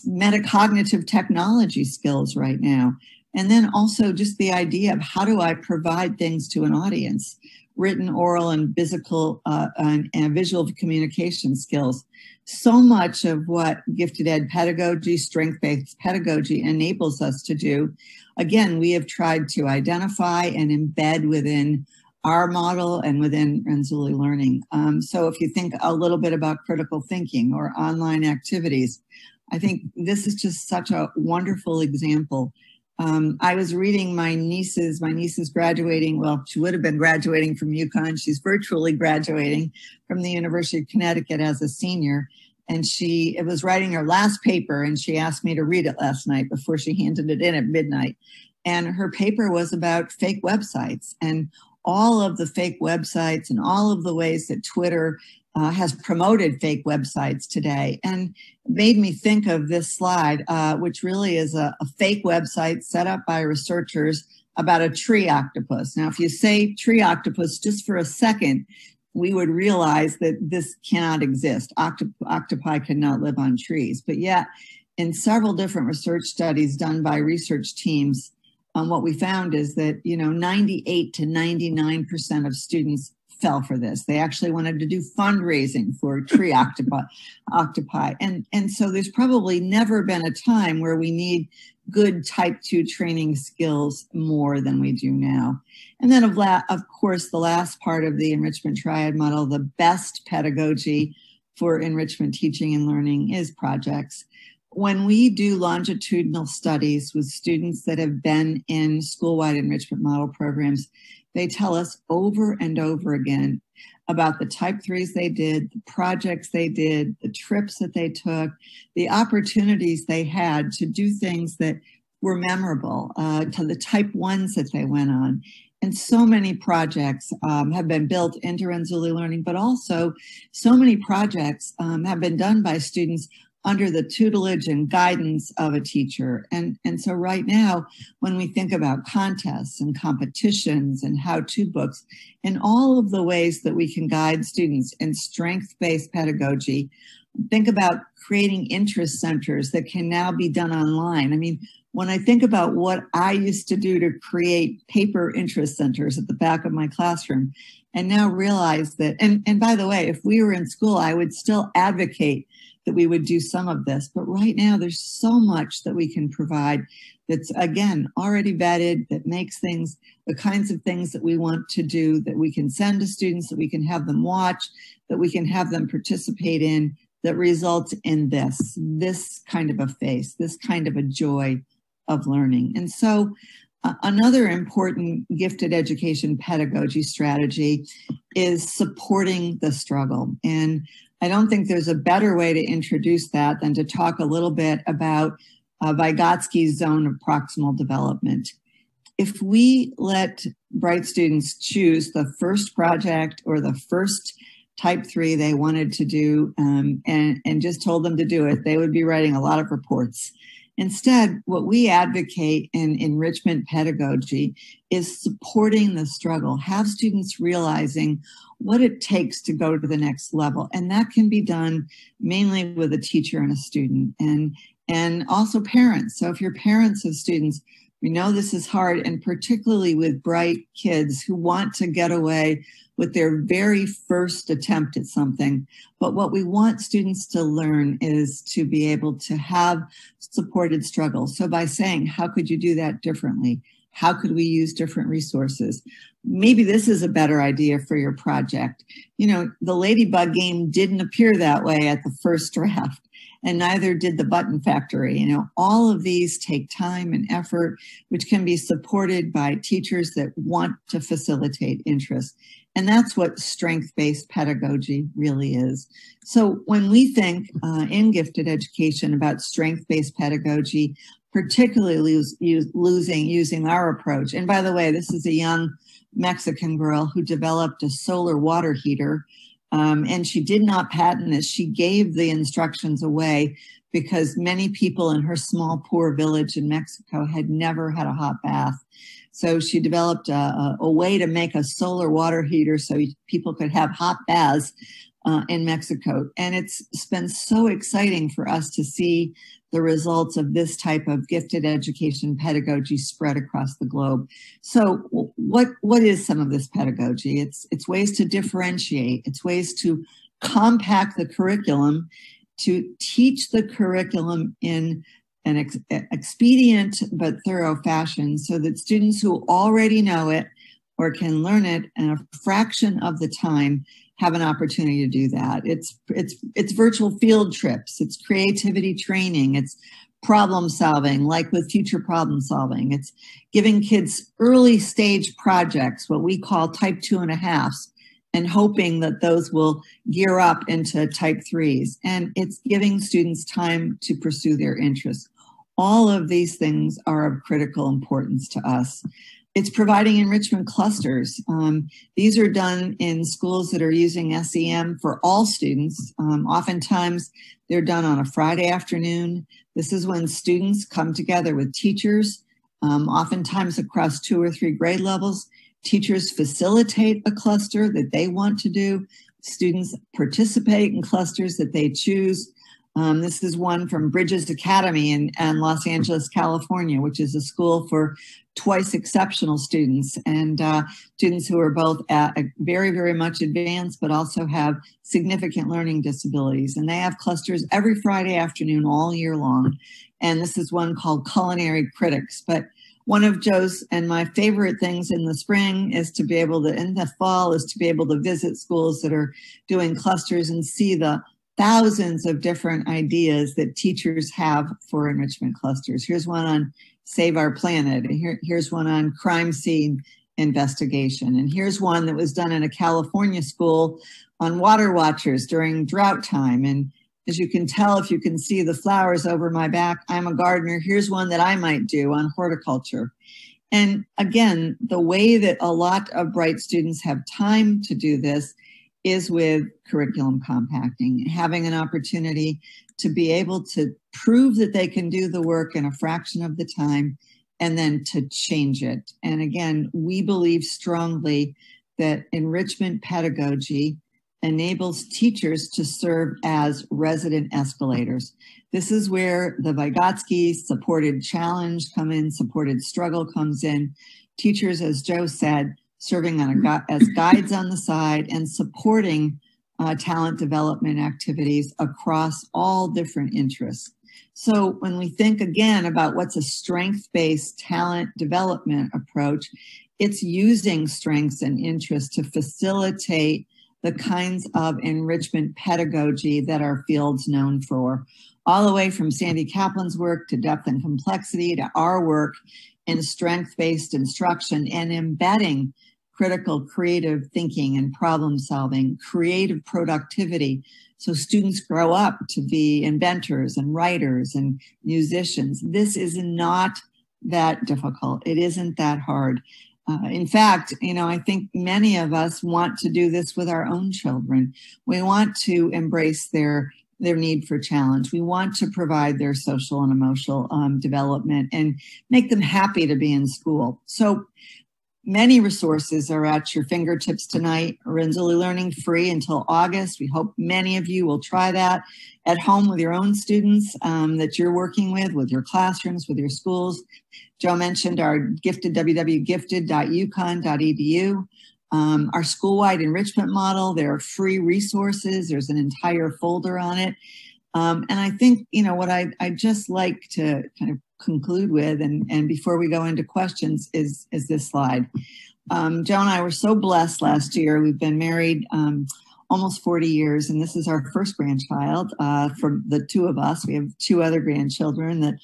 metacognitive technology skills right now, and then also just the idea of how do I provide things to an audience, written, oral, and physical uh, and, and visual communication skills. So much of what gifted ed pedagogy, strength-based pedagogy enables us to do, again, we have tried to identify and embed within our model and within Renzulli Learning. Um, so if you think a little bit about critical thinking or online activities, I think this is just such a wonderful example um, I was reading my niece's, my niece is graduating, well, she would have been graduating from UConn. She's virtually graduating from the University of Connecticut as a senior. And she it was writing her last paper and she asked me to read it last night before she handed it in at midnight. And her paper was about fake websites and all of the fake websites and all of the ways that Twitter uh, has promoted fake websites today and made me think of this slide, uh, which really is a, a, fake website set up by researchers about a tree octopus. Now, if you say tree octopus just for a second, we would realize that this cannot exist. Octop octopi cannot live on trees. But yet, in several different research studies done by research teams, um, what we found is that, you know, 98 to 99% of students fell for this. They actually wanted to do fundraising for tree octopi, octopi. And, and so there's probably never been a time where we need good type two training skills more than we do now. And then of, la- of course, the last part of the enrichment triad model, the best pedagogy for enrichment teaching and learning is projects. When we do longitudinal studies with students that have been in school-wide enrichment model programs, they tell us over and over again about the type threes they did, the projects they did, the trips that they took, the opportunities they had to do things that were memorable, uh, to the type ones that they went on. And so many projects um, have been built into Renzulli Learning, but also so many projects um, have been done by students under the tutelage and guidance of a teacher. And, and so right now, when we think about contests and competitions and how-to books and all of the ways that we can guide students in strength-based pedagogy, think about creating interest centers that can now be done online. I mean, when I think about what I used to do to create paper interest centers at the back of my classroom, and now realize that, and, and by the way, if we were in school, I would still advocate that we would do some of this. But right now, there's so much that we can provide that's, again, already vetted, that makes things, the kinds of things that we want to do, that we can send to students, that we can have them watch, that we can have them participate in, that results in this, this kind of a face, this kind of a joy of learning. And so uh, another important gifted education pedagogy strategy is supporting the struggle. And I don't think there's a better way to introduce that than to talk a little bit about uh, Vygotsky's zone of proximal development. If we let bright students choose the first project or the first type three they wanted to do um, and, and just told them to do it, they would be writing a lot of reports. Instead, what we advocate in enrichment pedagogy is supporting the struggle, have students realizing what it takes to go to the next level. And that can be done mainly with a teacher and a student and, and also parents. So if you're parents of students, we know this is hard and particularly with bright kids who want to get away with their very first attempt at something. But what we want students to learn is to be able to have supported struggle. So by saying, how could you do that differently? How could we use different resources? Maybe this is a better idea for your project. You know, the Ladybug game didn't appear that way at the first draft and neither did the button factory. You know, all of these take time and effort, which can be supported by teachers that want to facilitate interest. And that's what strength-based pedagogy really is. So when we think uh, in gifted education about strength-based pedagogy, particularly lose, use, losing using our approach. And by the way, this is a young Mexican girl who developed a solar water heater um, and she did not patent this. She gave the instructions away because many people in her small, poor village in Mexico had never had a hot bath. So she developed a, a, way to make a solar water heater so people could have hot baths uh, in Mexico. And it's been so exciting for us to see the results of this type of gifted education pedagogy spread across the globe. So what, what is some of this pedagogy? It's, it's ways to differentiate, it's ways to compact the curriculum, to teach the curriculum in an ex expedient but thorough fashion so that students who already know it or can learn it in a fraction of the time have an opportunity to do that. It's it's it's virtual field trips, it's creativity training, it's problem solving, like with future problem solving. It's giving kids early stage projects, what we call type two and a halves, and hoping that those will gear up into type threes. And it's giving students time to pursue their interests. All of these things are of critical importance to us. It's providing enrichment clusters. Um, these are done in schools that are using SEM for all students. Um, oftentimes, they're done on a Friday afternoon. This is when students come together with teachers, um, oftentimes across two or three grade levels. Teachers facilitate a cluster that they want to do. Students participate in clusters that they choose. Um, this is one from Bridges Academy in, in, Los Angeles, California, which is a school for twice exceptional students and uh, students who are both very, very much advanced, but also have significant learning disabilities. And they have clusters every Friday afternoon all year long. And this is one called Culinary Critics. But one of Joe's and my favorite things in the spring is to be able to, in the fall, is to be able to visit schools that are doing clusters and see the thousands of different ideas that teachers have for enrichment clusters. Here's one on Save Our Planet. Here, here's one on crime scene investigation. And here's one that was done in a California school on water watchers during drought time. And as you can tell, if you can see the flowers over my back, I'm a gardener. Here's one that I might do on horticulture. And again, the way that a lot of bright students have time to do this is with curriculum compacting, having an opportunity to be able to prove that they can do the work in a fraction of the time and then to change it. And again, we believe strongly that enrichment pedagogy enables teachers to serve as resident escalators. This is where the Vygotsky supported challenge come in, supported struggle comes in. Teachers, as Joe said, serving a, as guides on the side and supporting uh, talent development activities across all different interests. So when we think again about what's a strength-based talent development approach, it's using strengths and interests to facilitate the kinds of enrichment pedagogy that our field's known for, all the way from Sandy Kaplan's work to depth and complexity to our work in strength-based instruction and embedding critical creative thinking and problem solving, creative productivity. So students grow up to be inventors and writers and musicians. This is not that difficult. It isn't that hard. Uh, in fact, you know, I think many of us want to do this with our own children. We want to embrace their their need for challenge. We want to provide their social and emotional um, development and make them happy to be in school. So Many resources are at your fingertips tonight. Renzulli Learning free until August. We hope many of you will try that at home with your own students um, that you're working with, with your classrooms, with your schools. Joe mentioned our gifted www.gifted.uconn.edu. Um, our school-wide enrichment model, there are free resources. There's an entire folder on it. Um, and I think, you know, what I, I just like to kind of conclude with, and, and before we go into questions, is, is this slide. Um, Joe and I were so blessed last year. We've been married um, almost 40 years, and this is our first grandchild uh, from the two of us. We have two other grandchildren that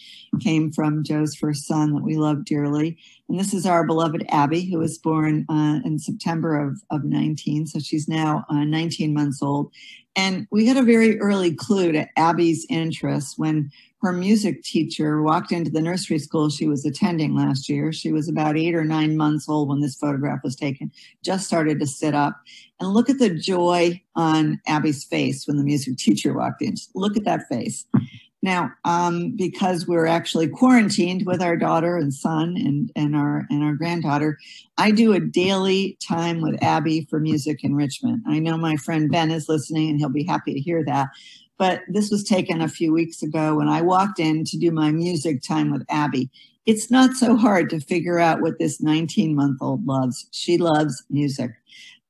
came from Joe's first son that we love dearly. And this is our beloved Abby, who was born uh, in September of, of 19. So she's now uh, 19 months old. And we got a very early clue to Abby's interest when her music teacher walked into the nursery school she was attending last year. She was about eight or nine months old when this photograph was taken, just started to sit up. And look at the joy on Abby's face when the music teacher walked in. Just look at that face. Now, um, because we're actually quarantined with our daughter and son and, and our and our granddaughter, I do a daily time with Abby for music enrichment. I know my friend Ben is listening and he'll be happy to hear that. But this was taken a few weeks ago when I walked in to do my music time with Abby. It's not so hard to figure out what this 19 month old loves. She loves music.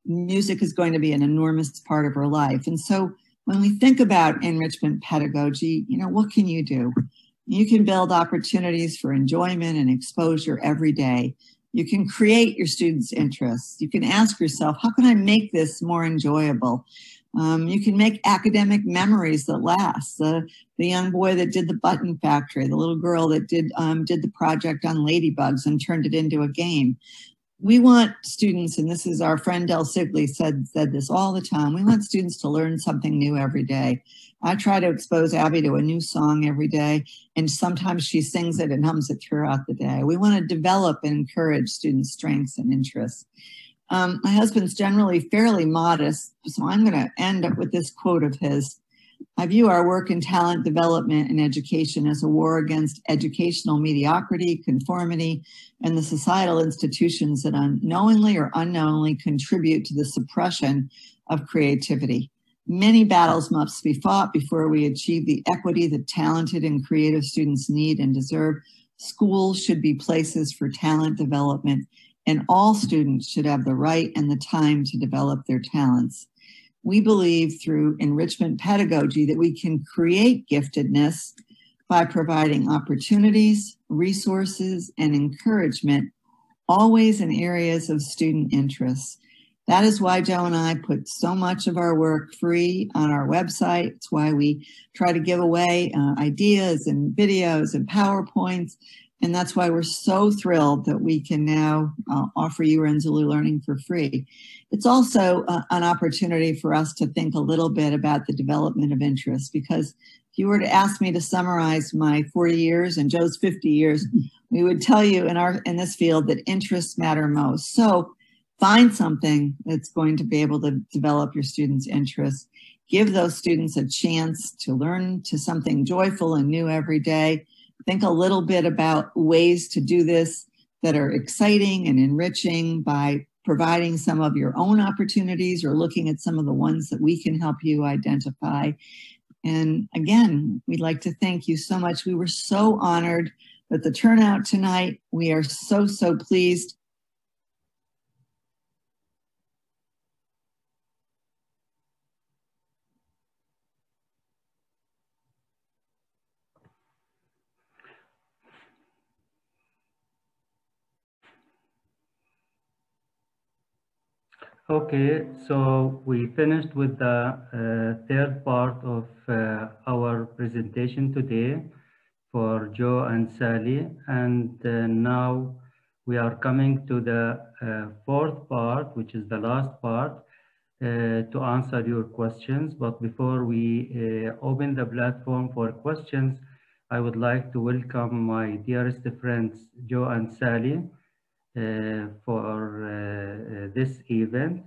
Music is going to be an enormous part of her life. And so when we think about enrichment pedagogy, you know, what can you do? You can build opportunities for enjoyment and exposure every day. You can create your students' interests. You can ask yourself, how can I make this more enjoyable? Um, you can make academic memories that last. The, the young boy that did the button factory, the little girl that did, um, did the project on ladybugs and turned it into a game. We want students, and this is our friend Del Siegle said, said this all the time, we want students to learn something new every day. I try to expose Abby to a new song every day, and sometimes she sings it and hums it throughout the day. We want to develop and encourage students' strengths and interests. Um, my husband's generally fairly modest, so I'm going to end up with this quote of his. I view our work in talent development and education as a war against educational mediocrity, conformity, and the societal institutions that unknowingly or unknowingly contribute to the suppression of creativity. Many battles must be fought before we achieve the equity that talented and creative students need and deserve. Schools should be places for talent development and all students should have the right and the time to develop their talents. We believe through enrichment pedagogy that we can create giftedness by providing opportunities, resources, and encouragement, always in areas of student interest. That is why Joe and I put so much of our work free on our website. It's why we try to give away uh, ideas and videos and PowerPoints and that's why we're so thrilled that we can now uh, offer you Renzulli Learning for free. It's also uh, an opportunity for us to think a little bit about the development of interest because if you were to ask me to summarize my 40 years and Joe's 50 years, we would tell you in our in this field that interests matter most. So find something that's going to be able to develop your students' interests. Give those students a chance to learn to something joyful and new every day think a little bit about ways to do this that are exciting and enriching by providing some of your own opportunities or looking at some of the ones that we can help you identify. And again, we'd like to thank you so much. We were so honored with the turnout tonight. We are so, so pleased Okay, so we finished with the uh, third part of uh, our presentation today for Joe and Sally. And uh, now we are coming to the uh, fourth part, which is the last part, uh, to answer your questions. But before we uh, open the platform for questions, I would like to welcome my dearest friends, Joe and Sally. Uh, for uh, uh, this event.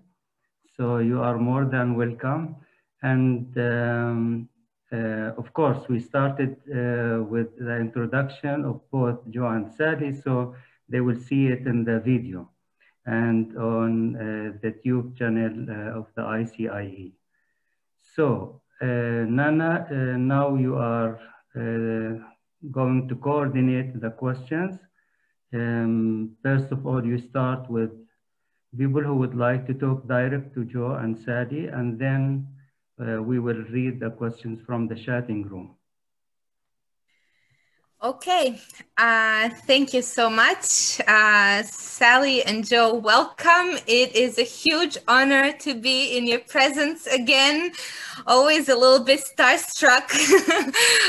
So you are more than welcome. And um, of course, we started with the introduction of both Joe and Sally, so they will see it in the video and on uh, the tube channel uh, of the ICIE. So, uh, Nana, now you are going to coordinate the questions um, first of all, you start with people who would like to talk direct to Joe and Sadie, and then uh, we will read the questions from the chatting room. Okay, uh, thank you so much. Uh, Sally and Joe, welcome. It is a huge honor to be in your presence again. Always a little bit starstruck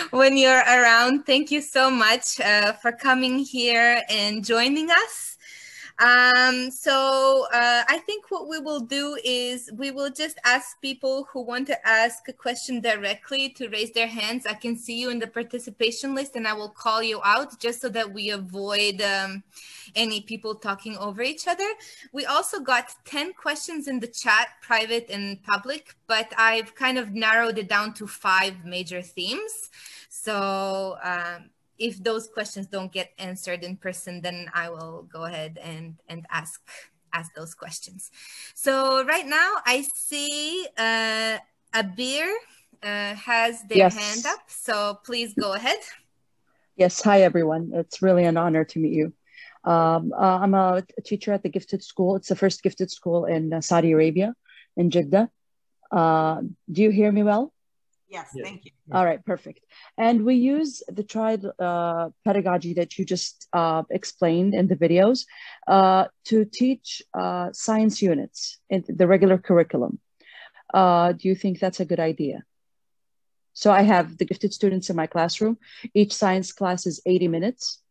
when you're around. Thank you so much uh, for coming here and joining us. Um, so uh, I think what we will do is we will just ask people who want to ask a question directly to raise their hands. I can see you in the participation list and I will call you out just so that we avoid um, any people talking over each other. We also got 10 questions in the chat, private and public, but I've kind of narrowed it down to five major themes. So um, if those questions don't get answered in person, then I will go ahead and, and ask, ask those questions. So right now I see uh, Abir uh, has their yes. hand up. So please go ahead. Yes, hi everyone. It's really an honor to meet you. Um, uh, I'm a teacher at the Gifted School. It's the first gifted school in uh, Saudi Arabia, in Jeddah. Uh, do you hear me well? Yes, thank you. All right, perfect. And we use the tried uh, pedagogy that you just uh, explained in the videos uh, to teach uh, science units in the regular curriculum. Uh, do you think that's a good idea? So I have the gifted students in my classroom. Each science class is 80 minutes.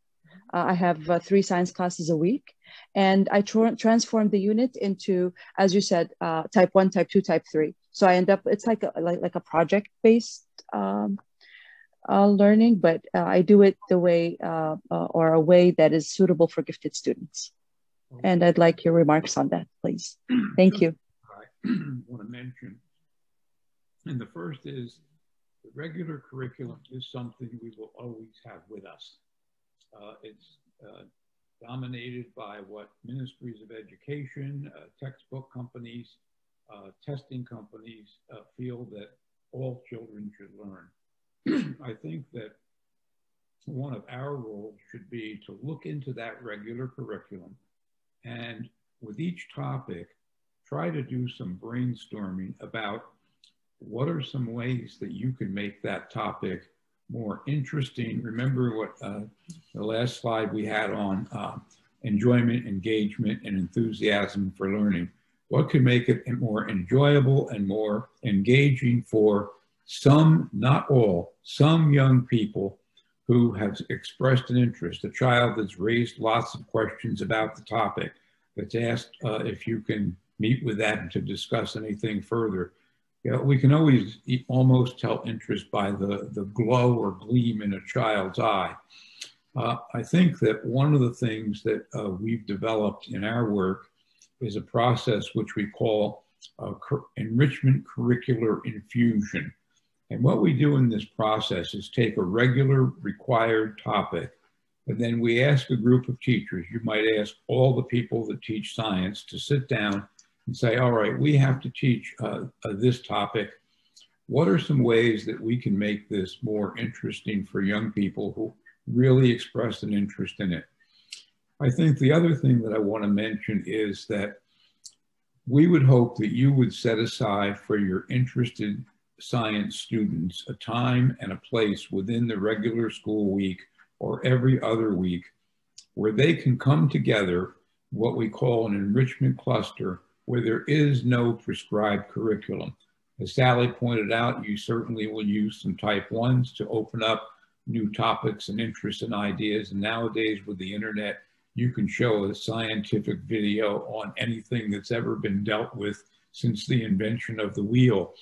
Uh, I have three science classes a week. And I tra transform the unit into, as you said, type one, type two, type three. So I end up, it's like a, like, like a project based um, uh, learning, but uh, I do it the way uh, uh or a way that is suitable for gifted students. And I'd like your remarks on that, please. Thank you. I want to mention, and the first is the regular curriculum is something we will always have with us. Uh, it's uh, dominated by what ministries of education, textbook companies, uh, testing companies uh, feel that all children should learn. I think that one of our roles should be to look into that regular curriculum and with each topic, try to do some brainstorming about what are some ways that you can make that topic more interesting. Remember what uh, the last slide we had on uh, enjoyment, engagement, and enthusiasm for learning. What could make it more enjoyable and more engaging for some, not all, some young people who have expressed an interest, a child that's raised lots of questions about the topic, that's asked uh, if you can meet with that to discuss anything further. You know, we can always almost tell interest by the, the glow or gleam in a child's eye. Uh, I think that one of the things that uh, we've developed in our work is a process which we call uh, enrichment curricular infusion. And what we do in this process is take a regular required topic, and then we ask a group of teachers, you might ask all the people that teach science to sit down and say, all right, we have to teach uh, uh, this topic. What are some ways that we can make this more interesting for young people who really express an interest in it? I think the other thing that I want to mention is that we would hope that you would set aside for your interested science students a time and a place within the regular school week or every other week where they can come together, what we call an enrichment cluster, where there is no prescribed curriculum. As Sally pointed out, you certainly will use some type ones to open up new topics and interests and ideas. And nowadays with the internet, you can show a scientific video on anything that's ever been dealt with since the invention of the wheel.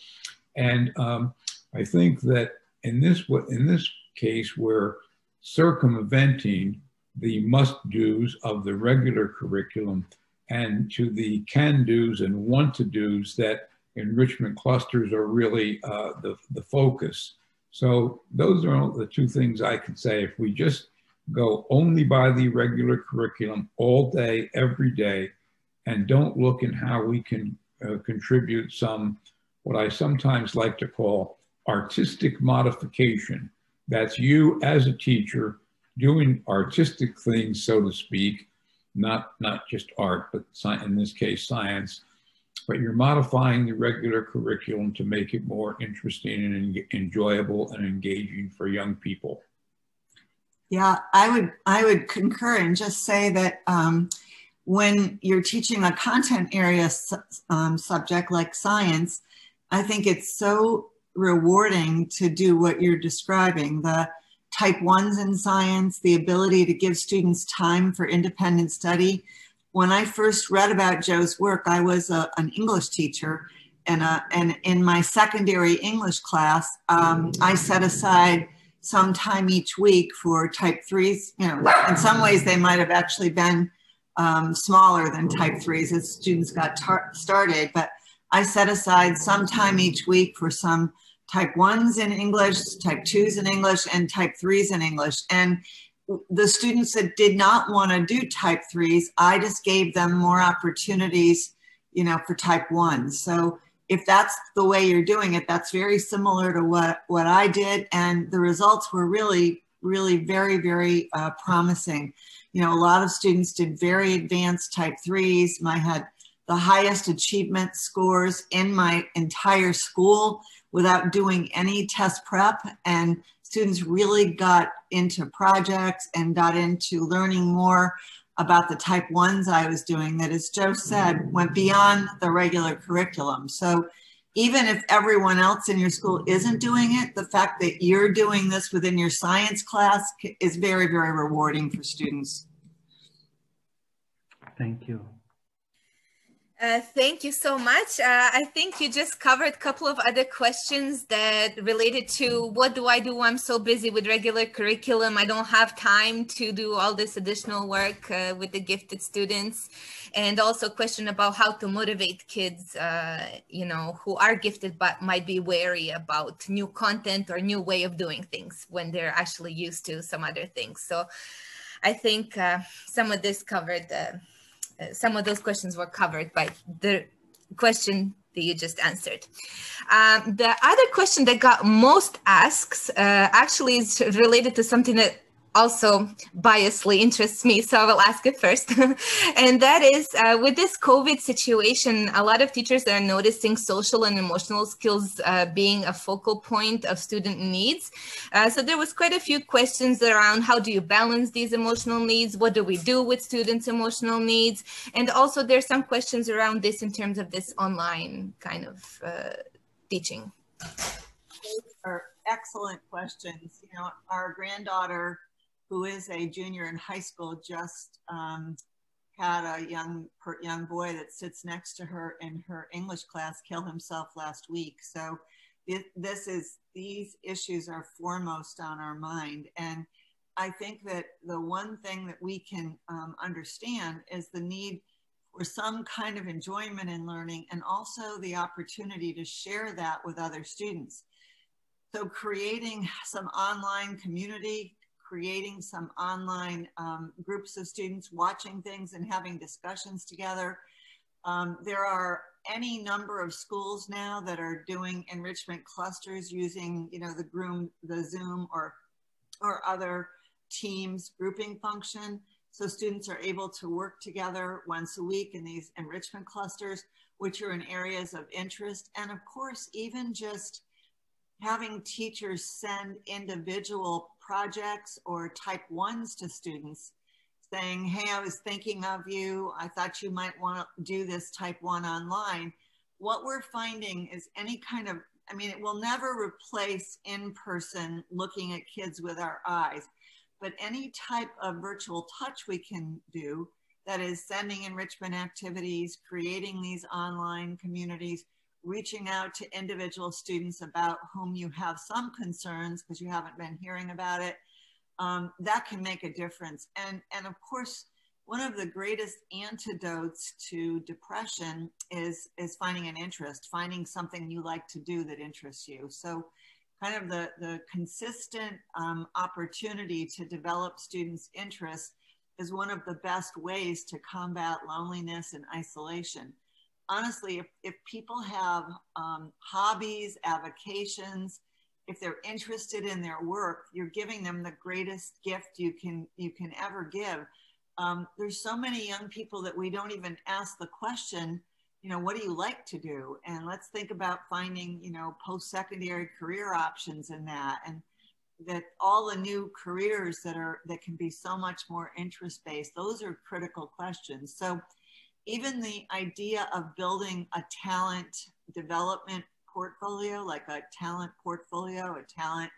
And um, I think that in this, in this case, we're circumventing the must-dos of the regular curriculum and to the can-dos and want-to-dos that enrichment clusters are really uh, the, the focus. So those are the two things I can say. If we just go only by the regular curriculum all day, every day, and don't look in how we can uh, contribute some, what I sometimes like to call artistic modification. That's you as a teacher doing artistic things, so to speak, not, not just art, but in this case, science, but you're modifying the regular curriculum to make it more interesting and enjoyable and engaging for young people. Yeah, I would I would concur and just say that um, when you're teaching a content area um, subject like science, I think it's so rewarding to do what you're describing the type ones in science, the ability to give students time for independent study. When I first read about Joe's work, I was a, an English teacher, and, uh, and in my secondary English class, um, I set aside some time each week for type threes. You know, in some ways, they might have actually been um, smaller than type threes as students got started, but I set aside some time each week for some type ones in English, type twos in English, and type threes in English. And the students that did not want to do type threes, I just gave them more opportunities, you know, for type ones. So if that's the way you're doing it, that's very similar to what, what I did. And the results were really, really very, very uh, promising. You know, a lot of students did very advanced type threes. I had the highest achievement scores in my entire school without doing any test prep. And students really got into projects and got into learning more about the type ones I was doing that, as Joe said, went beyond the regular curriculum. So even if everyone else in your school isn't doing it, the fact that you're doing this within your science class is very, very rewarding for students. Thank you. Uh, thank you so much. Uh, I think you just covered a couple of other questions that related to what do I do? I'm so busy with regular curriculum. I don't have time to do all this additional work uh, with the gifted students. And also question about how to motivate kids, uh, you know, who are gifted but might be wary about new content or new way of doing things when they're actually used to some other things. So I think uh, some of this covered some of those questions were covered by the question that you just answered. Um, the other question that got most asks uh, actually is related to something that also biasly interests me, so I will ask it first. and that is uh, with this COVID situation, a lot of teachers are noticing social and emotional skills uh, being a focal point of student needs. Uh, so there was quite a few questions around how do you balance these emotional needs? What do we do with students' emotional needs? And also there's some questions around this in terms of this online kind of uh, teaching. Those are excellent questions. You know, our granddaughter who is a junior in high school, just um, had a young young boy that sits next to her in her English class kill himself last week. So this is these issues are foremost on our mind, and I think that the one thing that we can um, understand is the need for some kind of enjoyment in learning, and also the opportunity to share that with other students. So creating some online community creating some online um, groups of students watching things and having discussions together. Um, there are any number of schools now that are doing enrichment clusters using, you know, the Groom, the Zoom or, or other teams grouping function. So students are able to work together once a week in these enrichment clusters, which are in areas of interest. And of course, even just having teachers send individual projects or type ones to students saying, hey, I was thinking of you. I thought you might want to do this type one online. What we're finding is any kind of, I mean, it will never replace in-person looking at kids with our eyes, but any type of virtual touch we can do that is sending enrichment activities, creating these online communities, reaching out to individual students about whom you have some concerns because you haven't been hearing about it, um, that can make a difference. And, and of course, one of the greatest antidotes to depression is, is finding an interest, finding something you like to do that interests you. So kind of the, the consistent um, opportunity to develop students' interests is one of the best ways to combat loneliness and isolation honestly, if, if people have um, hobbies, avocations, if they're interested in their work, you're giving them the greatest gift you can you can ever give. Um, there's so many young people that we don't even ask the question, you know, what do you like to do? And let's think about finding, you know, post-secondary career options in that. And that all the new careers that are that can be so much more interest based those are critical questions so even the idea of building a talent development portfolio like a talent portfolio a talent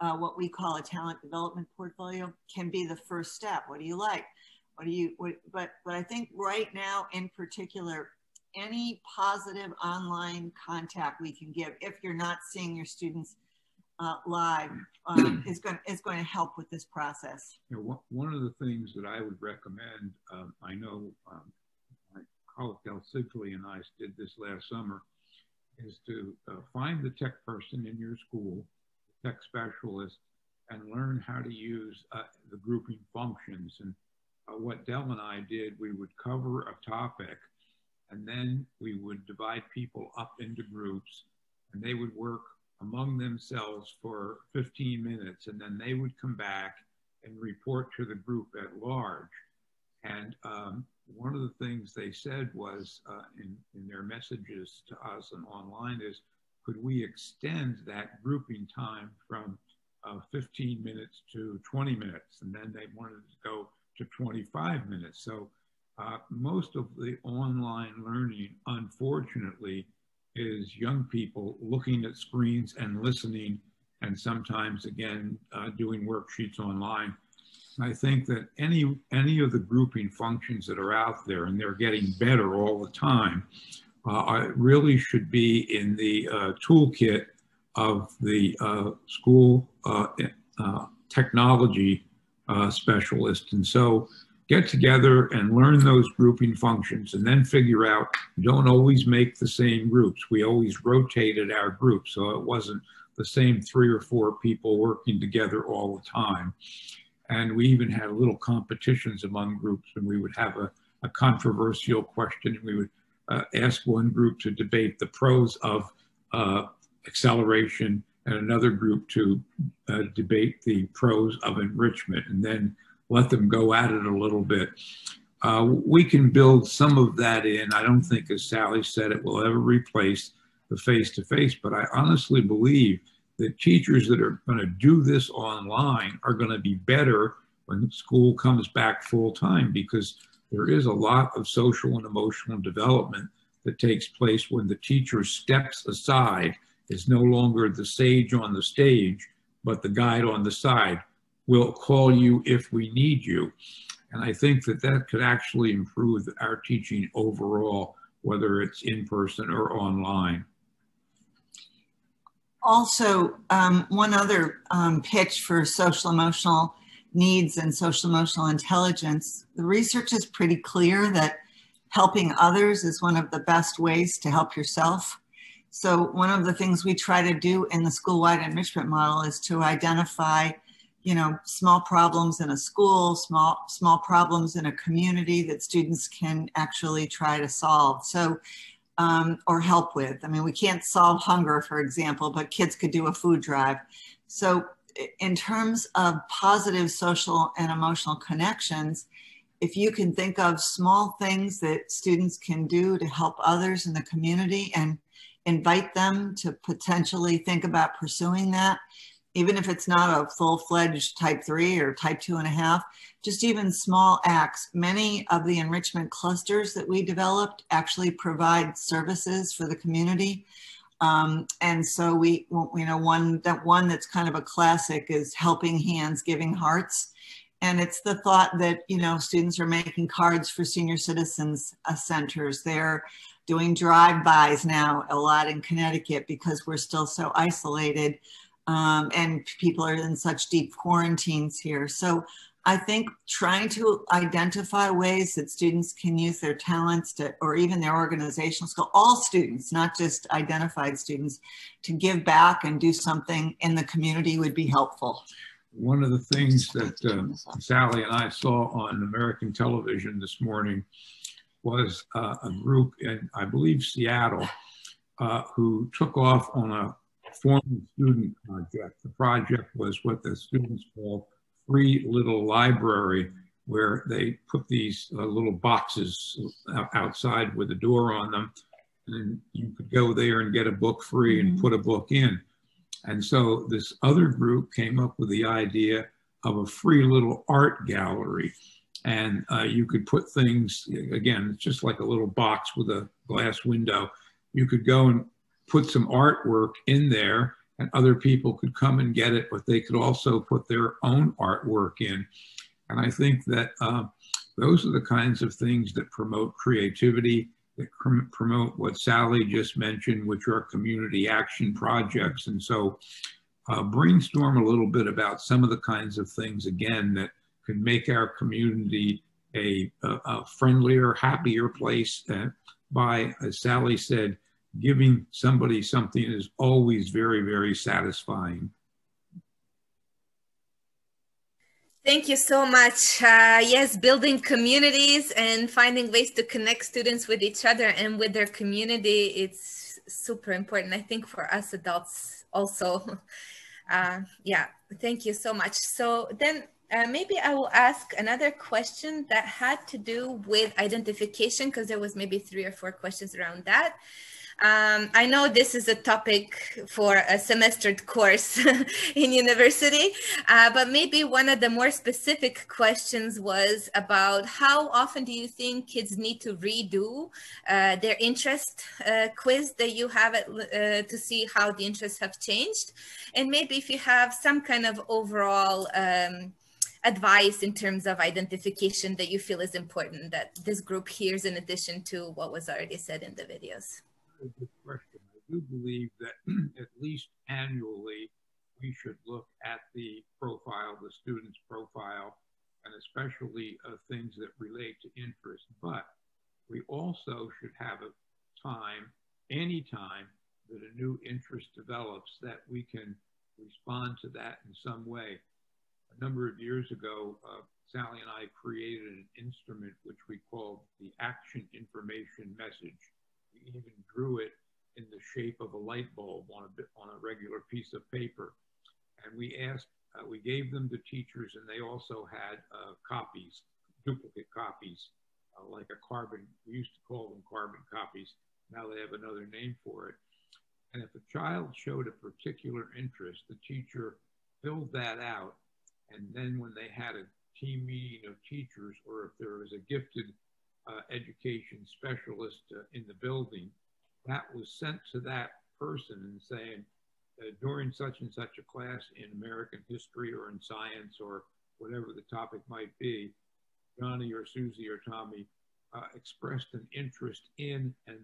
uh, what we call a talent development portfolio can be the first step what do you like what do you what, but but i think right now in particular any positive online contact we can give if you're not seeing your students uh, live um, is going is going to help with this process. You know, one of the things that I would recommend, um, I know um, Del Siegle and I did this last summer, is to uh, find the tech person in your school, tech specialist, and learn how to use uh, the grouping functions. And uh, what Del and I did, we would cover a topic, and then we would divide people up into groups, and they would work among themselves for 15 minutes, and then they would come back and report to the group at large. And um, one of the things they said was uh, in, in their messages to us and online is, could we extend that grouping time from uh, 15 minutes to 20 minutes? And then they wanted to go to 25 minutes. So uh, most of the online learning, unfortunately, is young people looking at screens and listening, and sometimes again uh, doing worksheets online. I think that any any of the grouping functions that are out there, and they're getting better all the time, uh, really should be in the uh, toolkit of the uh, school uh, uh, technology specialist. And so get together and learn those grouping functions and then figure out, don't always make the same groups. We always rotated our groups. So it wasn't the same three or four people working together all the time. And we even had little competitions among groups and we would have a, a controversial question and we would uh, ask one group to debate the pros of uh, acceleration and another group to uh, debate the pros of enrichment. And then let them go at it a little bit. Uh, we can build some of that in. I don't think, as Sally said, it will ever replace the face-to-face, -face, but I honestly believe that teachers that are going to do this online are going to be better when school comes back full time because there is a lot of social and emotional development that takes place when the teacher steps aside, is no longer the sage on the stage, but the guide on the side We'll call you if we need you. And I think that that could actually improve our teaching overall, whether it's in person or online. Also, um, one other um, pitch for social emotional needs and social emotional intelligence. The research is pretty clear that helping others is one of the best ways to help yourself. So one of the things we try to do in the school-wide enrichment model is to identify you know, small problems in a school, small, small problems in a community that students can actually try to solve. So, um, or help with. I mean, we can't solve hunger, for example, but kids could do a food drive. So in terms of positive social and emotional connections, if you can think of small things that students can do to help others in the community and invite them to potentially think about pursuing that, even if it's not a full-fledged type three or type two and a half, just even small acts. Many of the enrichment clusters that we developed actually provide services for the community. Um, and so we, you know, one that one that's kind of a classic is helping hands, giving hearts. And it's the thought that, you know, students are making cards for senior citizens uh, centers. They're doing drive-bys now a lot in Connecticut because we're still so isolated um, and people are in such deep quarantines here. So I think trying to identify ways that students can use their talents to, or even their organizational skill, all students, not just identified students, to give back and do something in the community would be helpful. One of the things that uh, Sally and I saw on American television this morning was uh, a group in, I believe, Seattle, uh, who took off on a former student project. The project was what the students call free little library, where they put these uh, little boxes outside with a door on them, and you could go there and get a book free and mm -hmm. put a book in. And so this other group came up with the idea of a free little art gallery. And uh, you could put things, again, it's just like a little box with a glass window. You could go and put some artwork in there and other people could come and get it, but they could also put their own artwork in. And I think that uh, those are the kinds of things that promote creativity, that promote what Sally just mentioned, which are community action projects. And so uh, brainstorm a little bit about some of the kinds of things, again, that can make our community a, a, a friendlier, happier place uh, by, as Sally said, giving somebody something is always very, very satisfying. Thank you so much. Uh, yes, building communities and finding ways to connect students with each other and with their community, it's super important. I think for us adults also. Uh, yeah, thank you so much. So then uh, maybe I will ask another question that had to do with identification because there was maybe three or four questions around that. Um, I know this is a topic for a semestered course in university, uh, but maybe one of the more specific questions was about how often do you think kids need to redo uh, their interest uh, quiz that you have at, uh, to see how the interests have changed? And maybe if you have some kind of overall um, advice in terms of identification that you feel is important that this group hears in addition to what was already said in the videos good question. I do believe that at least annually, we should look at the profile, the student's profile, and especially uh, things that relate to interest. But we also should have a time, any time that a new interest develops, that we can respond to that in some way. A number of years ago, uh, Sally and I created an instrument which we called the Action Information Message We even drew it in the shape of a light bulb on a on a regular piece of paper. And we asked, uh, we gave them to teachers, and they also had uh, copies, duplicate copies, uh, like a carbon. We used to call them carbon copies. Now they have another name for it. And if a child showed a particular interest, the teacher filled that out. And then when they had a team meeting of teachers, or if there was a gifted uh, education specialist uh, in the building, that was sent to that person and saying, uh, during such and such a class in American history or in science or whatever the topic might be, Johnny or Susie or Tommy uh, expressed an interest in and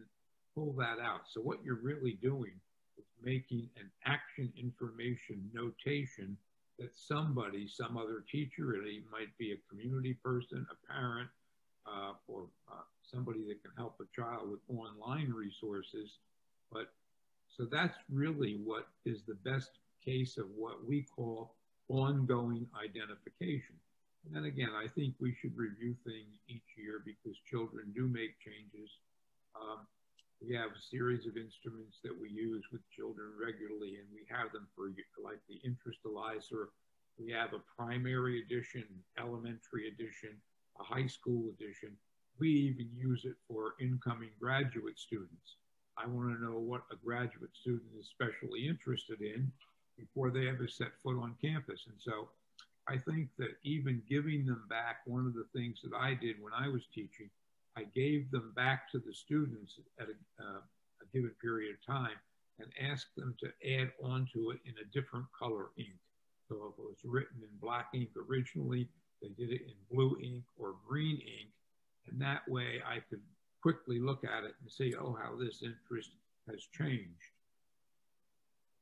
pull that out. So what you're really doing is making an action information notation that somebody, some other teacher, it might be a community person, a parent, uh, or uh, somebody that can help a child with online resources. But so that's really what is the best case of what we call ongoing identification. And then again, I think we should review things each year because children do make changes. Um, we have a series of instruments that we use with children regularly, and we have them for like the Interest-A-Lyzer. We have a primary edition, elementary edition, a high school edition. We even use it for incoming graduate students. I want to know what a graduate student is especially interested in before they ever set foot on campus. And so I think that even giving them back, one of the things that I did when I was teaching, I gave them back to the students at a, uh, a given period of time and asked them to add onto it in a different color ink. So if it was written in black ink originally, they did it in blue ink or green ink. And that way I could quickly look at it and see, oh, how this interest has changed.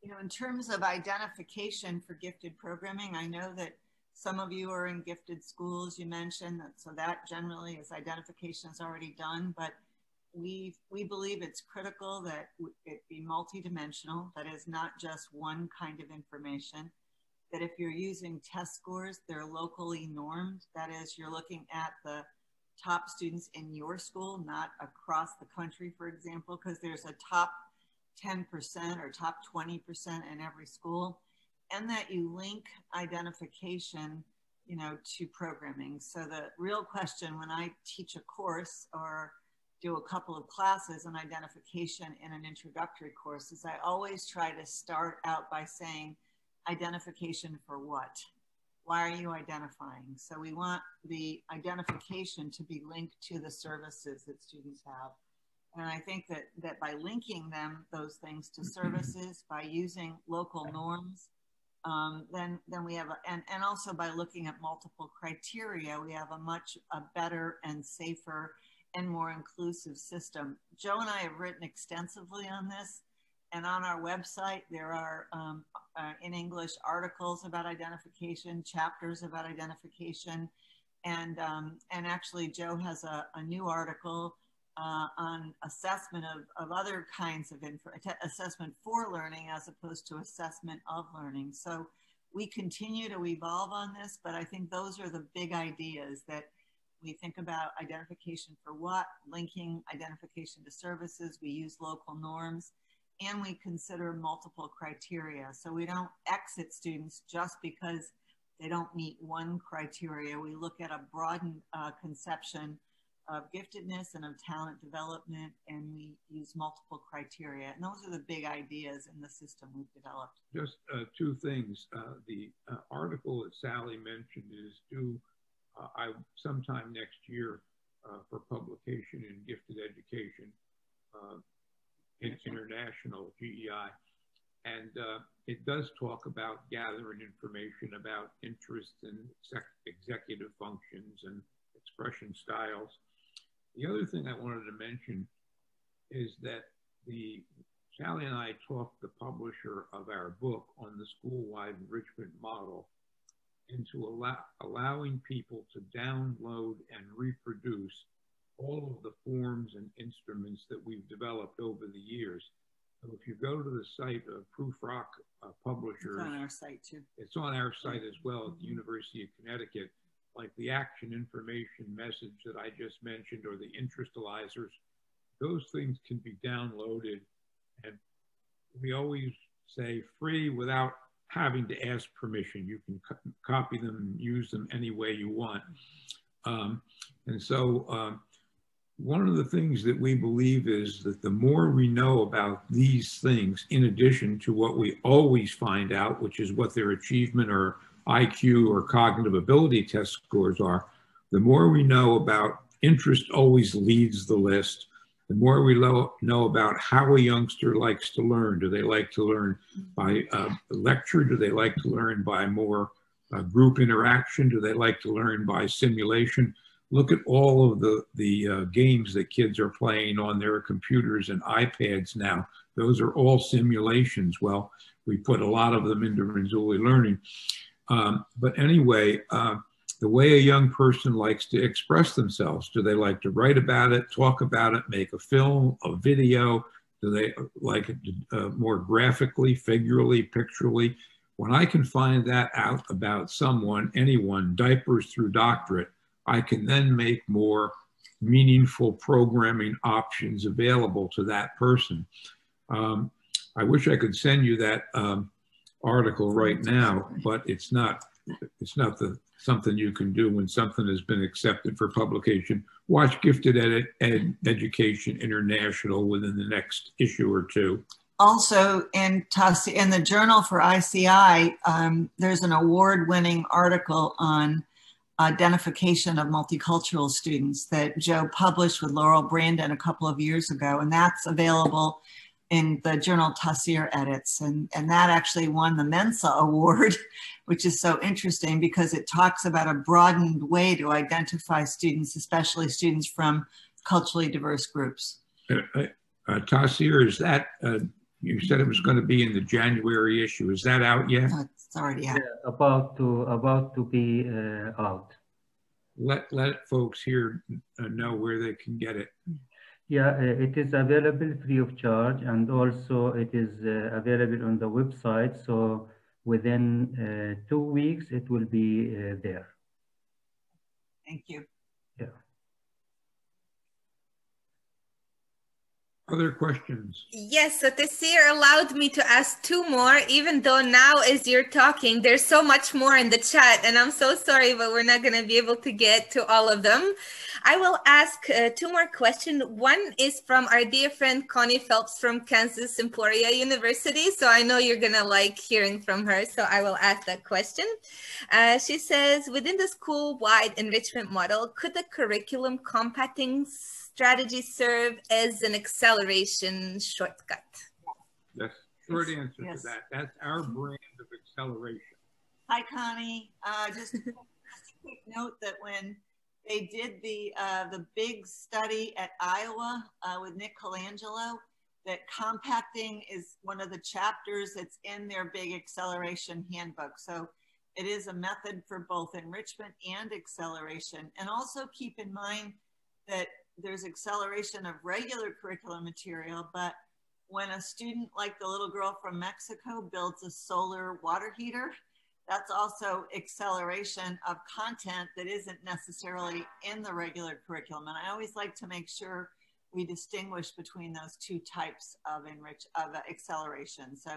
You know, in terms of identification for gifted programming, I know that some of you are in gifted schools, you mentioned that, so that generally is identification is already done, but we we believe it's critical that it be multidimensional, that is not just one kind of information that if you're using test scores, they're locally normed. That is, you're looking at the top students in your school, not across the country, for example, because there's a top 10% or top 20% in every school. And that you link identification, you know, to programming. So the real question when I teach a course or do a couple of classes on identification in an introductory course is I always try to start out by saying identification for what? Why are you identifying? So we want the identification to be linked to the services that students have. And I think that, that by linking them, those things to mm-hmm. services, by using local norms, um, then, then we have, a, and, and also by looking at multiple criteria, we have a much a better and safer and more inclusive system. Joe and I have written extensively on this. And on our website, there are um, uh, in English articles about identification, chapters about identification. And, um, and actually, Joe has a, a new article uh, on assessment of, of other kinds of assessment for learning as opposed to assessment of learning. So we continue to evolve on this, but I think those are the big ideas that we think about identification for what, linking identification to services, we use local norms, and we consider multiple criteria. So we don't exit students just because they don't meet one criteria. We look at a broadened uh, conception of giftedness and of talent development, and we use multiple criteria. And those are the big ideas in the system we've developed. Just uh, two things. Uh, the uh, article that Sally mentioned is due uh, I, sometime next year uh, for publication in Gifted Education uh, in International, GEI. And it does talk about gathering information about interests and executive functions and expression styles. The other thing I wanted to mention is that the Sally and I talked the publisher of our book on the school-wide enrichment model into allow, allowing people to download and reproduce all of the forms and instruments that we've developed over the years. So if you go to the site of Prufrock uh, Publishers, it's on our site too. It's on our site as well at the University of Connecticut like the action information message that I just mentioned or the Interest-A-Lyzers, those things can be downloaded. And we always say free without having to ask permission. You can co copy them and use them any way you want. Um, and so um, one of the things that we believe is that the more we know about these things, in addition to what we always find out, which is what their achievement or IQ or cognitive ability test scores are, the more we know about interest always leads the list. The more we lo- know about how a youngster likes to learn. Do they like to learn by uh, lecture? Do they like to learn by more uh, group interaction? Do they like to learn by simulation? Look at all of the, the uh, games that kids are playing on their computers and iPads now. Those are all simulations. Well, we put a lot of them into Renzulli Learning. Um, but anyway, uh, the way a young person likes to express themselves. Do they like to write about it, talk about it, make a film, a video? Do they like it uh, more graphically, figuratively, picturally? When I can find that out about someone, anyone, diapers through doctorate, I can then make more meaningful programming options available to that person. Um, I wish I could send you that um, article right now, but it's not it's not the something you can do when something has been accepted for publication. Watch Gifted Ed, Ed Education International within the next issue or two. Also, in in the Journal for ICI, um, there's an award-winning article on identification of multicultural students that Joe published with Laurel Brandon a couple of years ago, and that's available in the journal Taisir edits. And, and that actually won the Mensa Award, which is so interesting because it talks about a broadened way to identify students, especially students from culturally diverse groups. Uh, uh, Taisir, is that, uh, you said it was going to be in the January issue. Is that out yet? No, it's already out. Yeah, about to, about to be uh, out. Let, let folks here uh, know where they can get it. Yeah, uh, it is available free of charge and also it is uh, available on the website. So within uh, two weeks, it will be uh, there. Thank you. Yeah. Other questions? Yes, so Taisir allowed me to ask two more, even though now as you're talking, there's so much more in the chat, and I'm so sorry, but we're not going to be able to get to all of them. I will ask uh, two more questions. One is from our dear friend Connie Phelps from Kansas Emporia University. So I know you're going to like hearing from her. So I will ask that question. Uh, she says, within the school-wide enrichment model, could the curriculum compacting strategy serve as an acceleration shortcut? Yes, short answer yes. to that. That's our brand of acceleration. Hi, Connie. Uh, just, just a quick note that when they did the uh, the big study at Iowa uh, with Nick Colangelo, that compacting is one of the chapters that's in their big acceleration handbook. So it is a method for both enrichment and acceleration. And also keep in mind that there's acceleration of regular curriculum material, but when a student like the little girl from Mexico builds a solar water heater, that's also acceleration of content that isn't necessarily in the regular curriculum. And I always like to make sure we distinguish between those two types of enrich of acceleration. So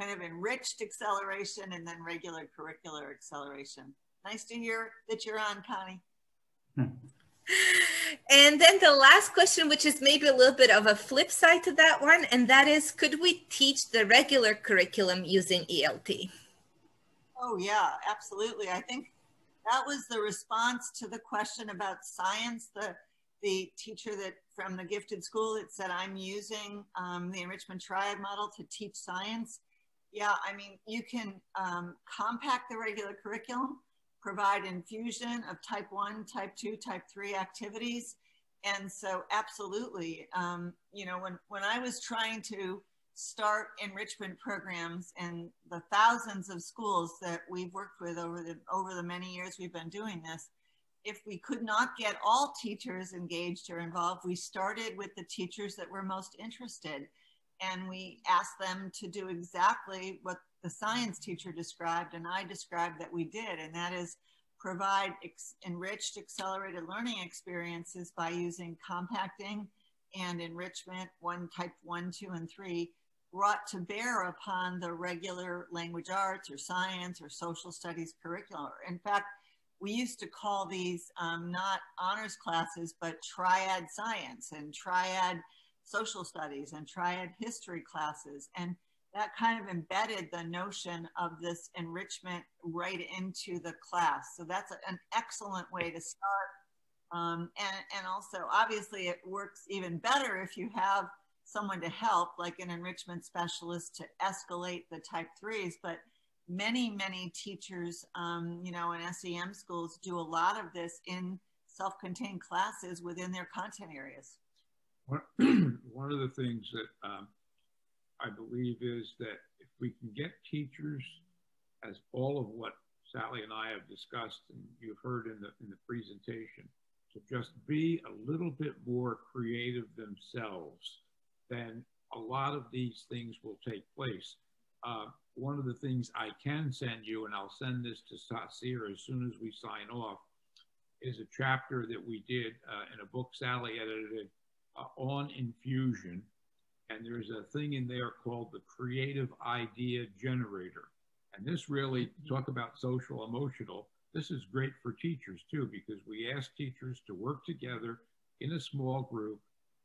kind of enriched acceleration and then regular curricular acceleration. Nice to hear that you're on, Connie. Hmm. And then the last question, which is maybe a little bit of a flip side to that one, and that is, could we teach the regular curriculum using ELT? Oh yeah, absolutely. I think that was the response to the question about science. The the teacher that from the gifted school that said, I'm using um, the enrichment triad model to teach science. Yeah, I mean, you can um, compact the regular curriculum, provide infusion of type one, type two, type three activities. And so absolutely, um, you know, when, when I was trying to start enrichment programs and the thousands of schools that we've worked with over the, over the many years we've been doing this, if we could not get all teachers engaged or involved, we started with the teachers that were most interested. And we asked them to do exactly what the science teacher described and I described that we did, and that is provide ex enriched accelerated learning experiences by using compacting and enrichment, one type one, two, and three, brought to bear upon the regular language arts or science or social studies curricula. In fact, we used to call these um, not honors classes, but triad science and triad social studies and triad history classes. And that kind of embedded the notion of this enrichment right into the class. So that's an excellent way to start. Um, and, and also, obviously, it works even better if you have someone to help, like an enrichment specialist to escalate the type threes. But many, many teachers, um, you know, in SEM schools do a lot of this in self-contained classes within their content areas. One of the things that um, I believe is that if we can get teachers, as all of what Sally and I have discussed and you've heard in the, in the presentation, to just be a little bit more creative themselves, then a lot of these things will take place. Uh, one of the things I can send you, and I'll send this to Taisir as soon as we sign off, is a chapter that we did uh, in a book Sally edited uh, on infusion. And there's a thing in there called the Creative Idea Generator. And this really, talk about social emotional, this is great for teachers too, because we ask teachers to work together in a small group,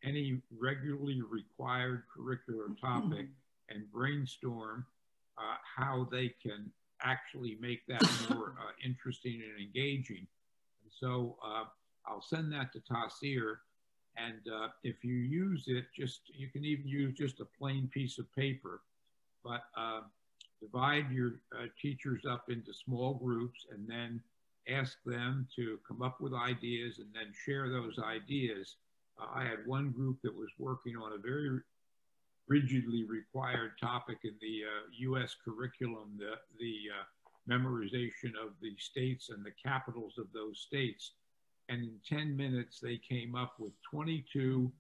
any regularly required curricular topic, and brainstorm uh, how they can actually make that more uh, interesting and engaging. And so uh, I'll send that to Taisir. And uh, if you use it, just you can even use just a plain piece of paper, but uh, divide your uh, teachers up into small groups and then ask them to come up with ideas and then share those ideas. I had one group that was working on a very rigidly required topic in the uh, U.S. curriculum, the, the uh, memorization of the states and the capitals of those states. And in 10 minutes, they came up with 22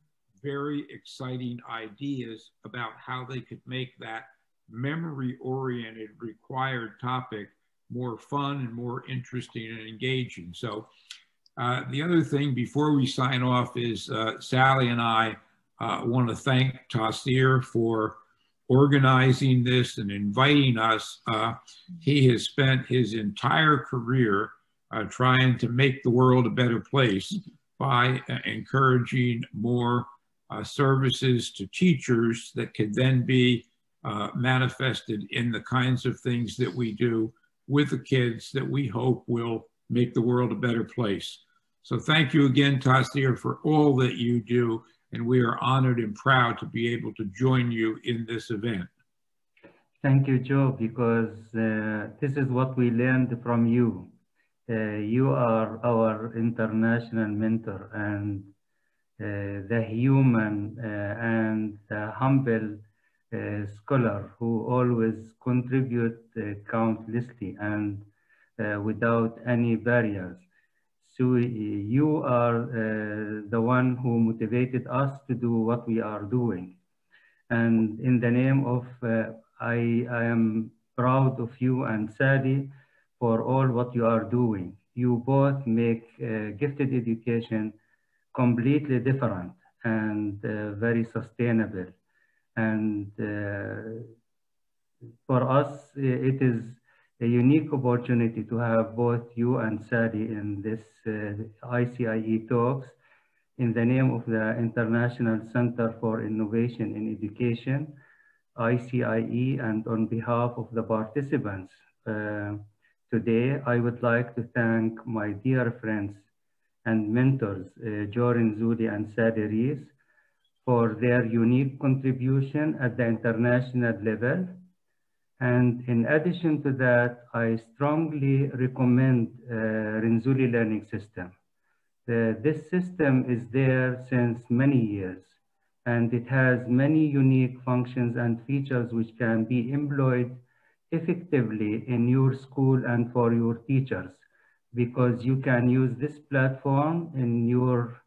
very exciting ideas about how they could make that memory oriented required topic more fun and more interesting and engaging. So, uh, the other thing before we sign off is uh, Sally and I I want to thank Taisir for organizing this and inviting us. Uh, he has spent his entire career uh, trying to make the world a better place by uh, encouraging more uh, services to teachers that could then be uh, manifested in the kinds of things that we do with the kids that we hope will make the world a better place. So thank you again, Taisir, for all that you do. And we are honored and proud to be able to join you in this event. Thank you, Joe, because uh, this is what we learned from you. Uh, you are our international mentor and uh, the human uh, and the humble uh, scholar who always contribute uh, countlessly and without any barriers. So you are the one who motivated us to do what we are doing. And in the name of, I, I am proud of you and Sadi for all what you are doing. You both make uh, gifted education completely different and uh, very sustainable. And uh, for us, it is a unique opportunity to have both you and Sadi in this uh, ICIE talks in the name of the International Center for Innovation in Education, ICIE, and on behalf of the participants. Uh, Today, I would like to thank my dear friends and mentors, uh, Joe Renzulli and Sadi Reis, for their unique contribution at the international level. And in addition to that, I strongly recommend uh, Learning System. Uh, this system is there since many years, and it has many unique functions and features which can be employed effectively in your school and for your teachers because you can use this platform in your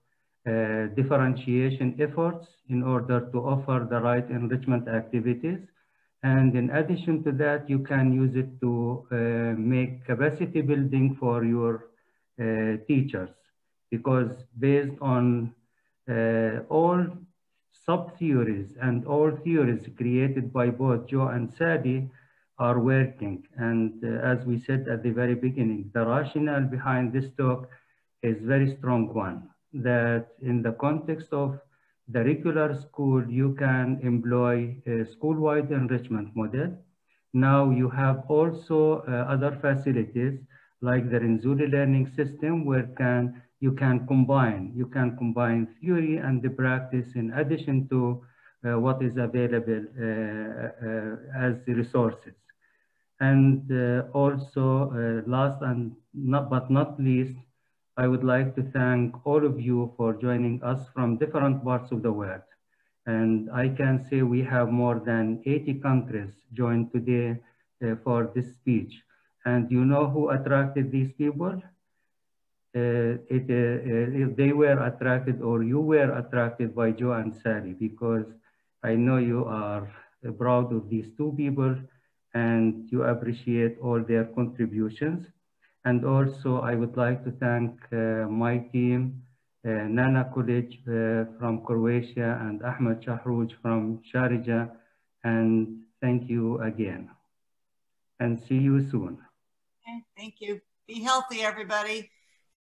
uh, differentiation efforts in order to offer the right enrichment activities. And in addition to that, you can use it to uh, make capacity building for your uh, teachers because based on uh, all sub-theories and all theories created by both Joe and Sadi, are working. And uh, as we said at the very beginning, the rationale behind this talk is very strong one, that in the context of the regular school, you can employ a school-wide enrichment model. Now you have also uh, other facilities like the Renzulli learning system where can you can combine, you can combine theory and the practice in addition to uh, what is available uh, uh, as resources. And uh, also, uh, last and not but not least, I would like to thank all of you for joining us from different parts of the world. And I can say we have more than 80 countries joined today uh, for this speech. And you know who attracted these people? Uh, it, uh, they were attracted or you were attracted by Joe and Sally because I know you are proud of these two people and you appreciate all their contributions. And also I would like to thank uh, my team, uh, Nana Kulic uh, from Croatia and Ahmed Shahrouj from Sharjah. And thank you again. And see you soon. Okay, thank you. Be healthy, everybody.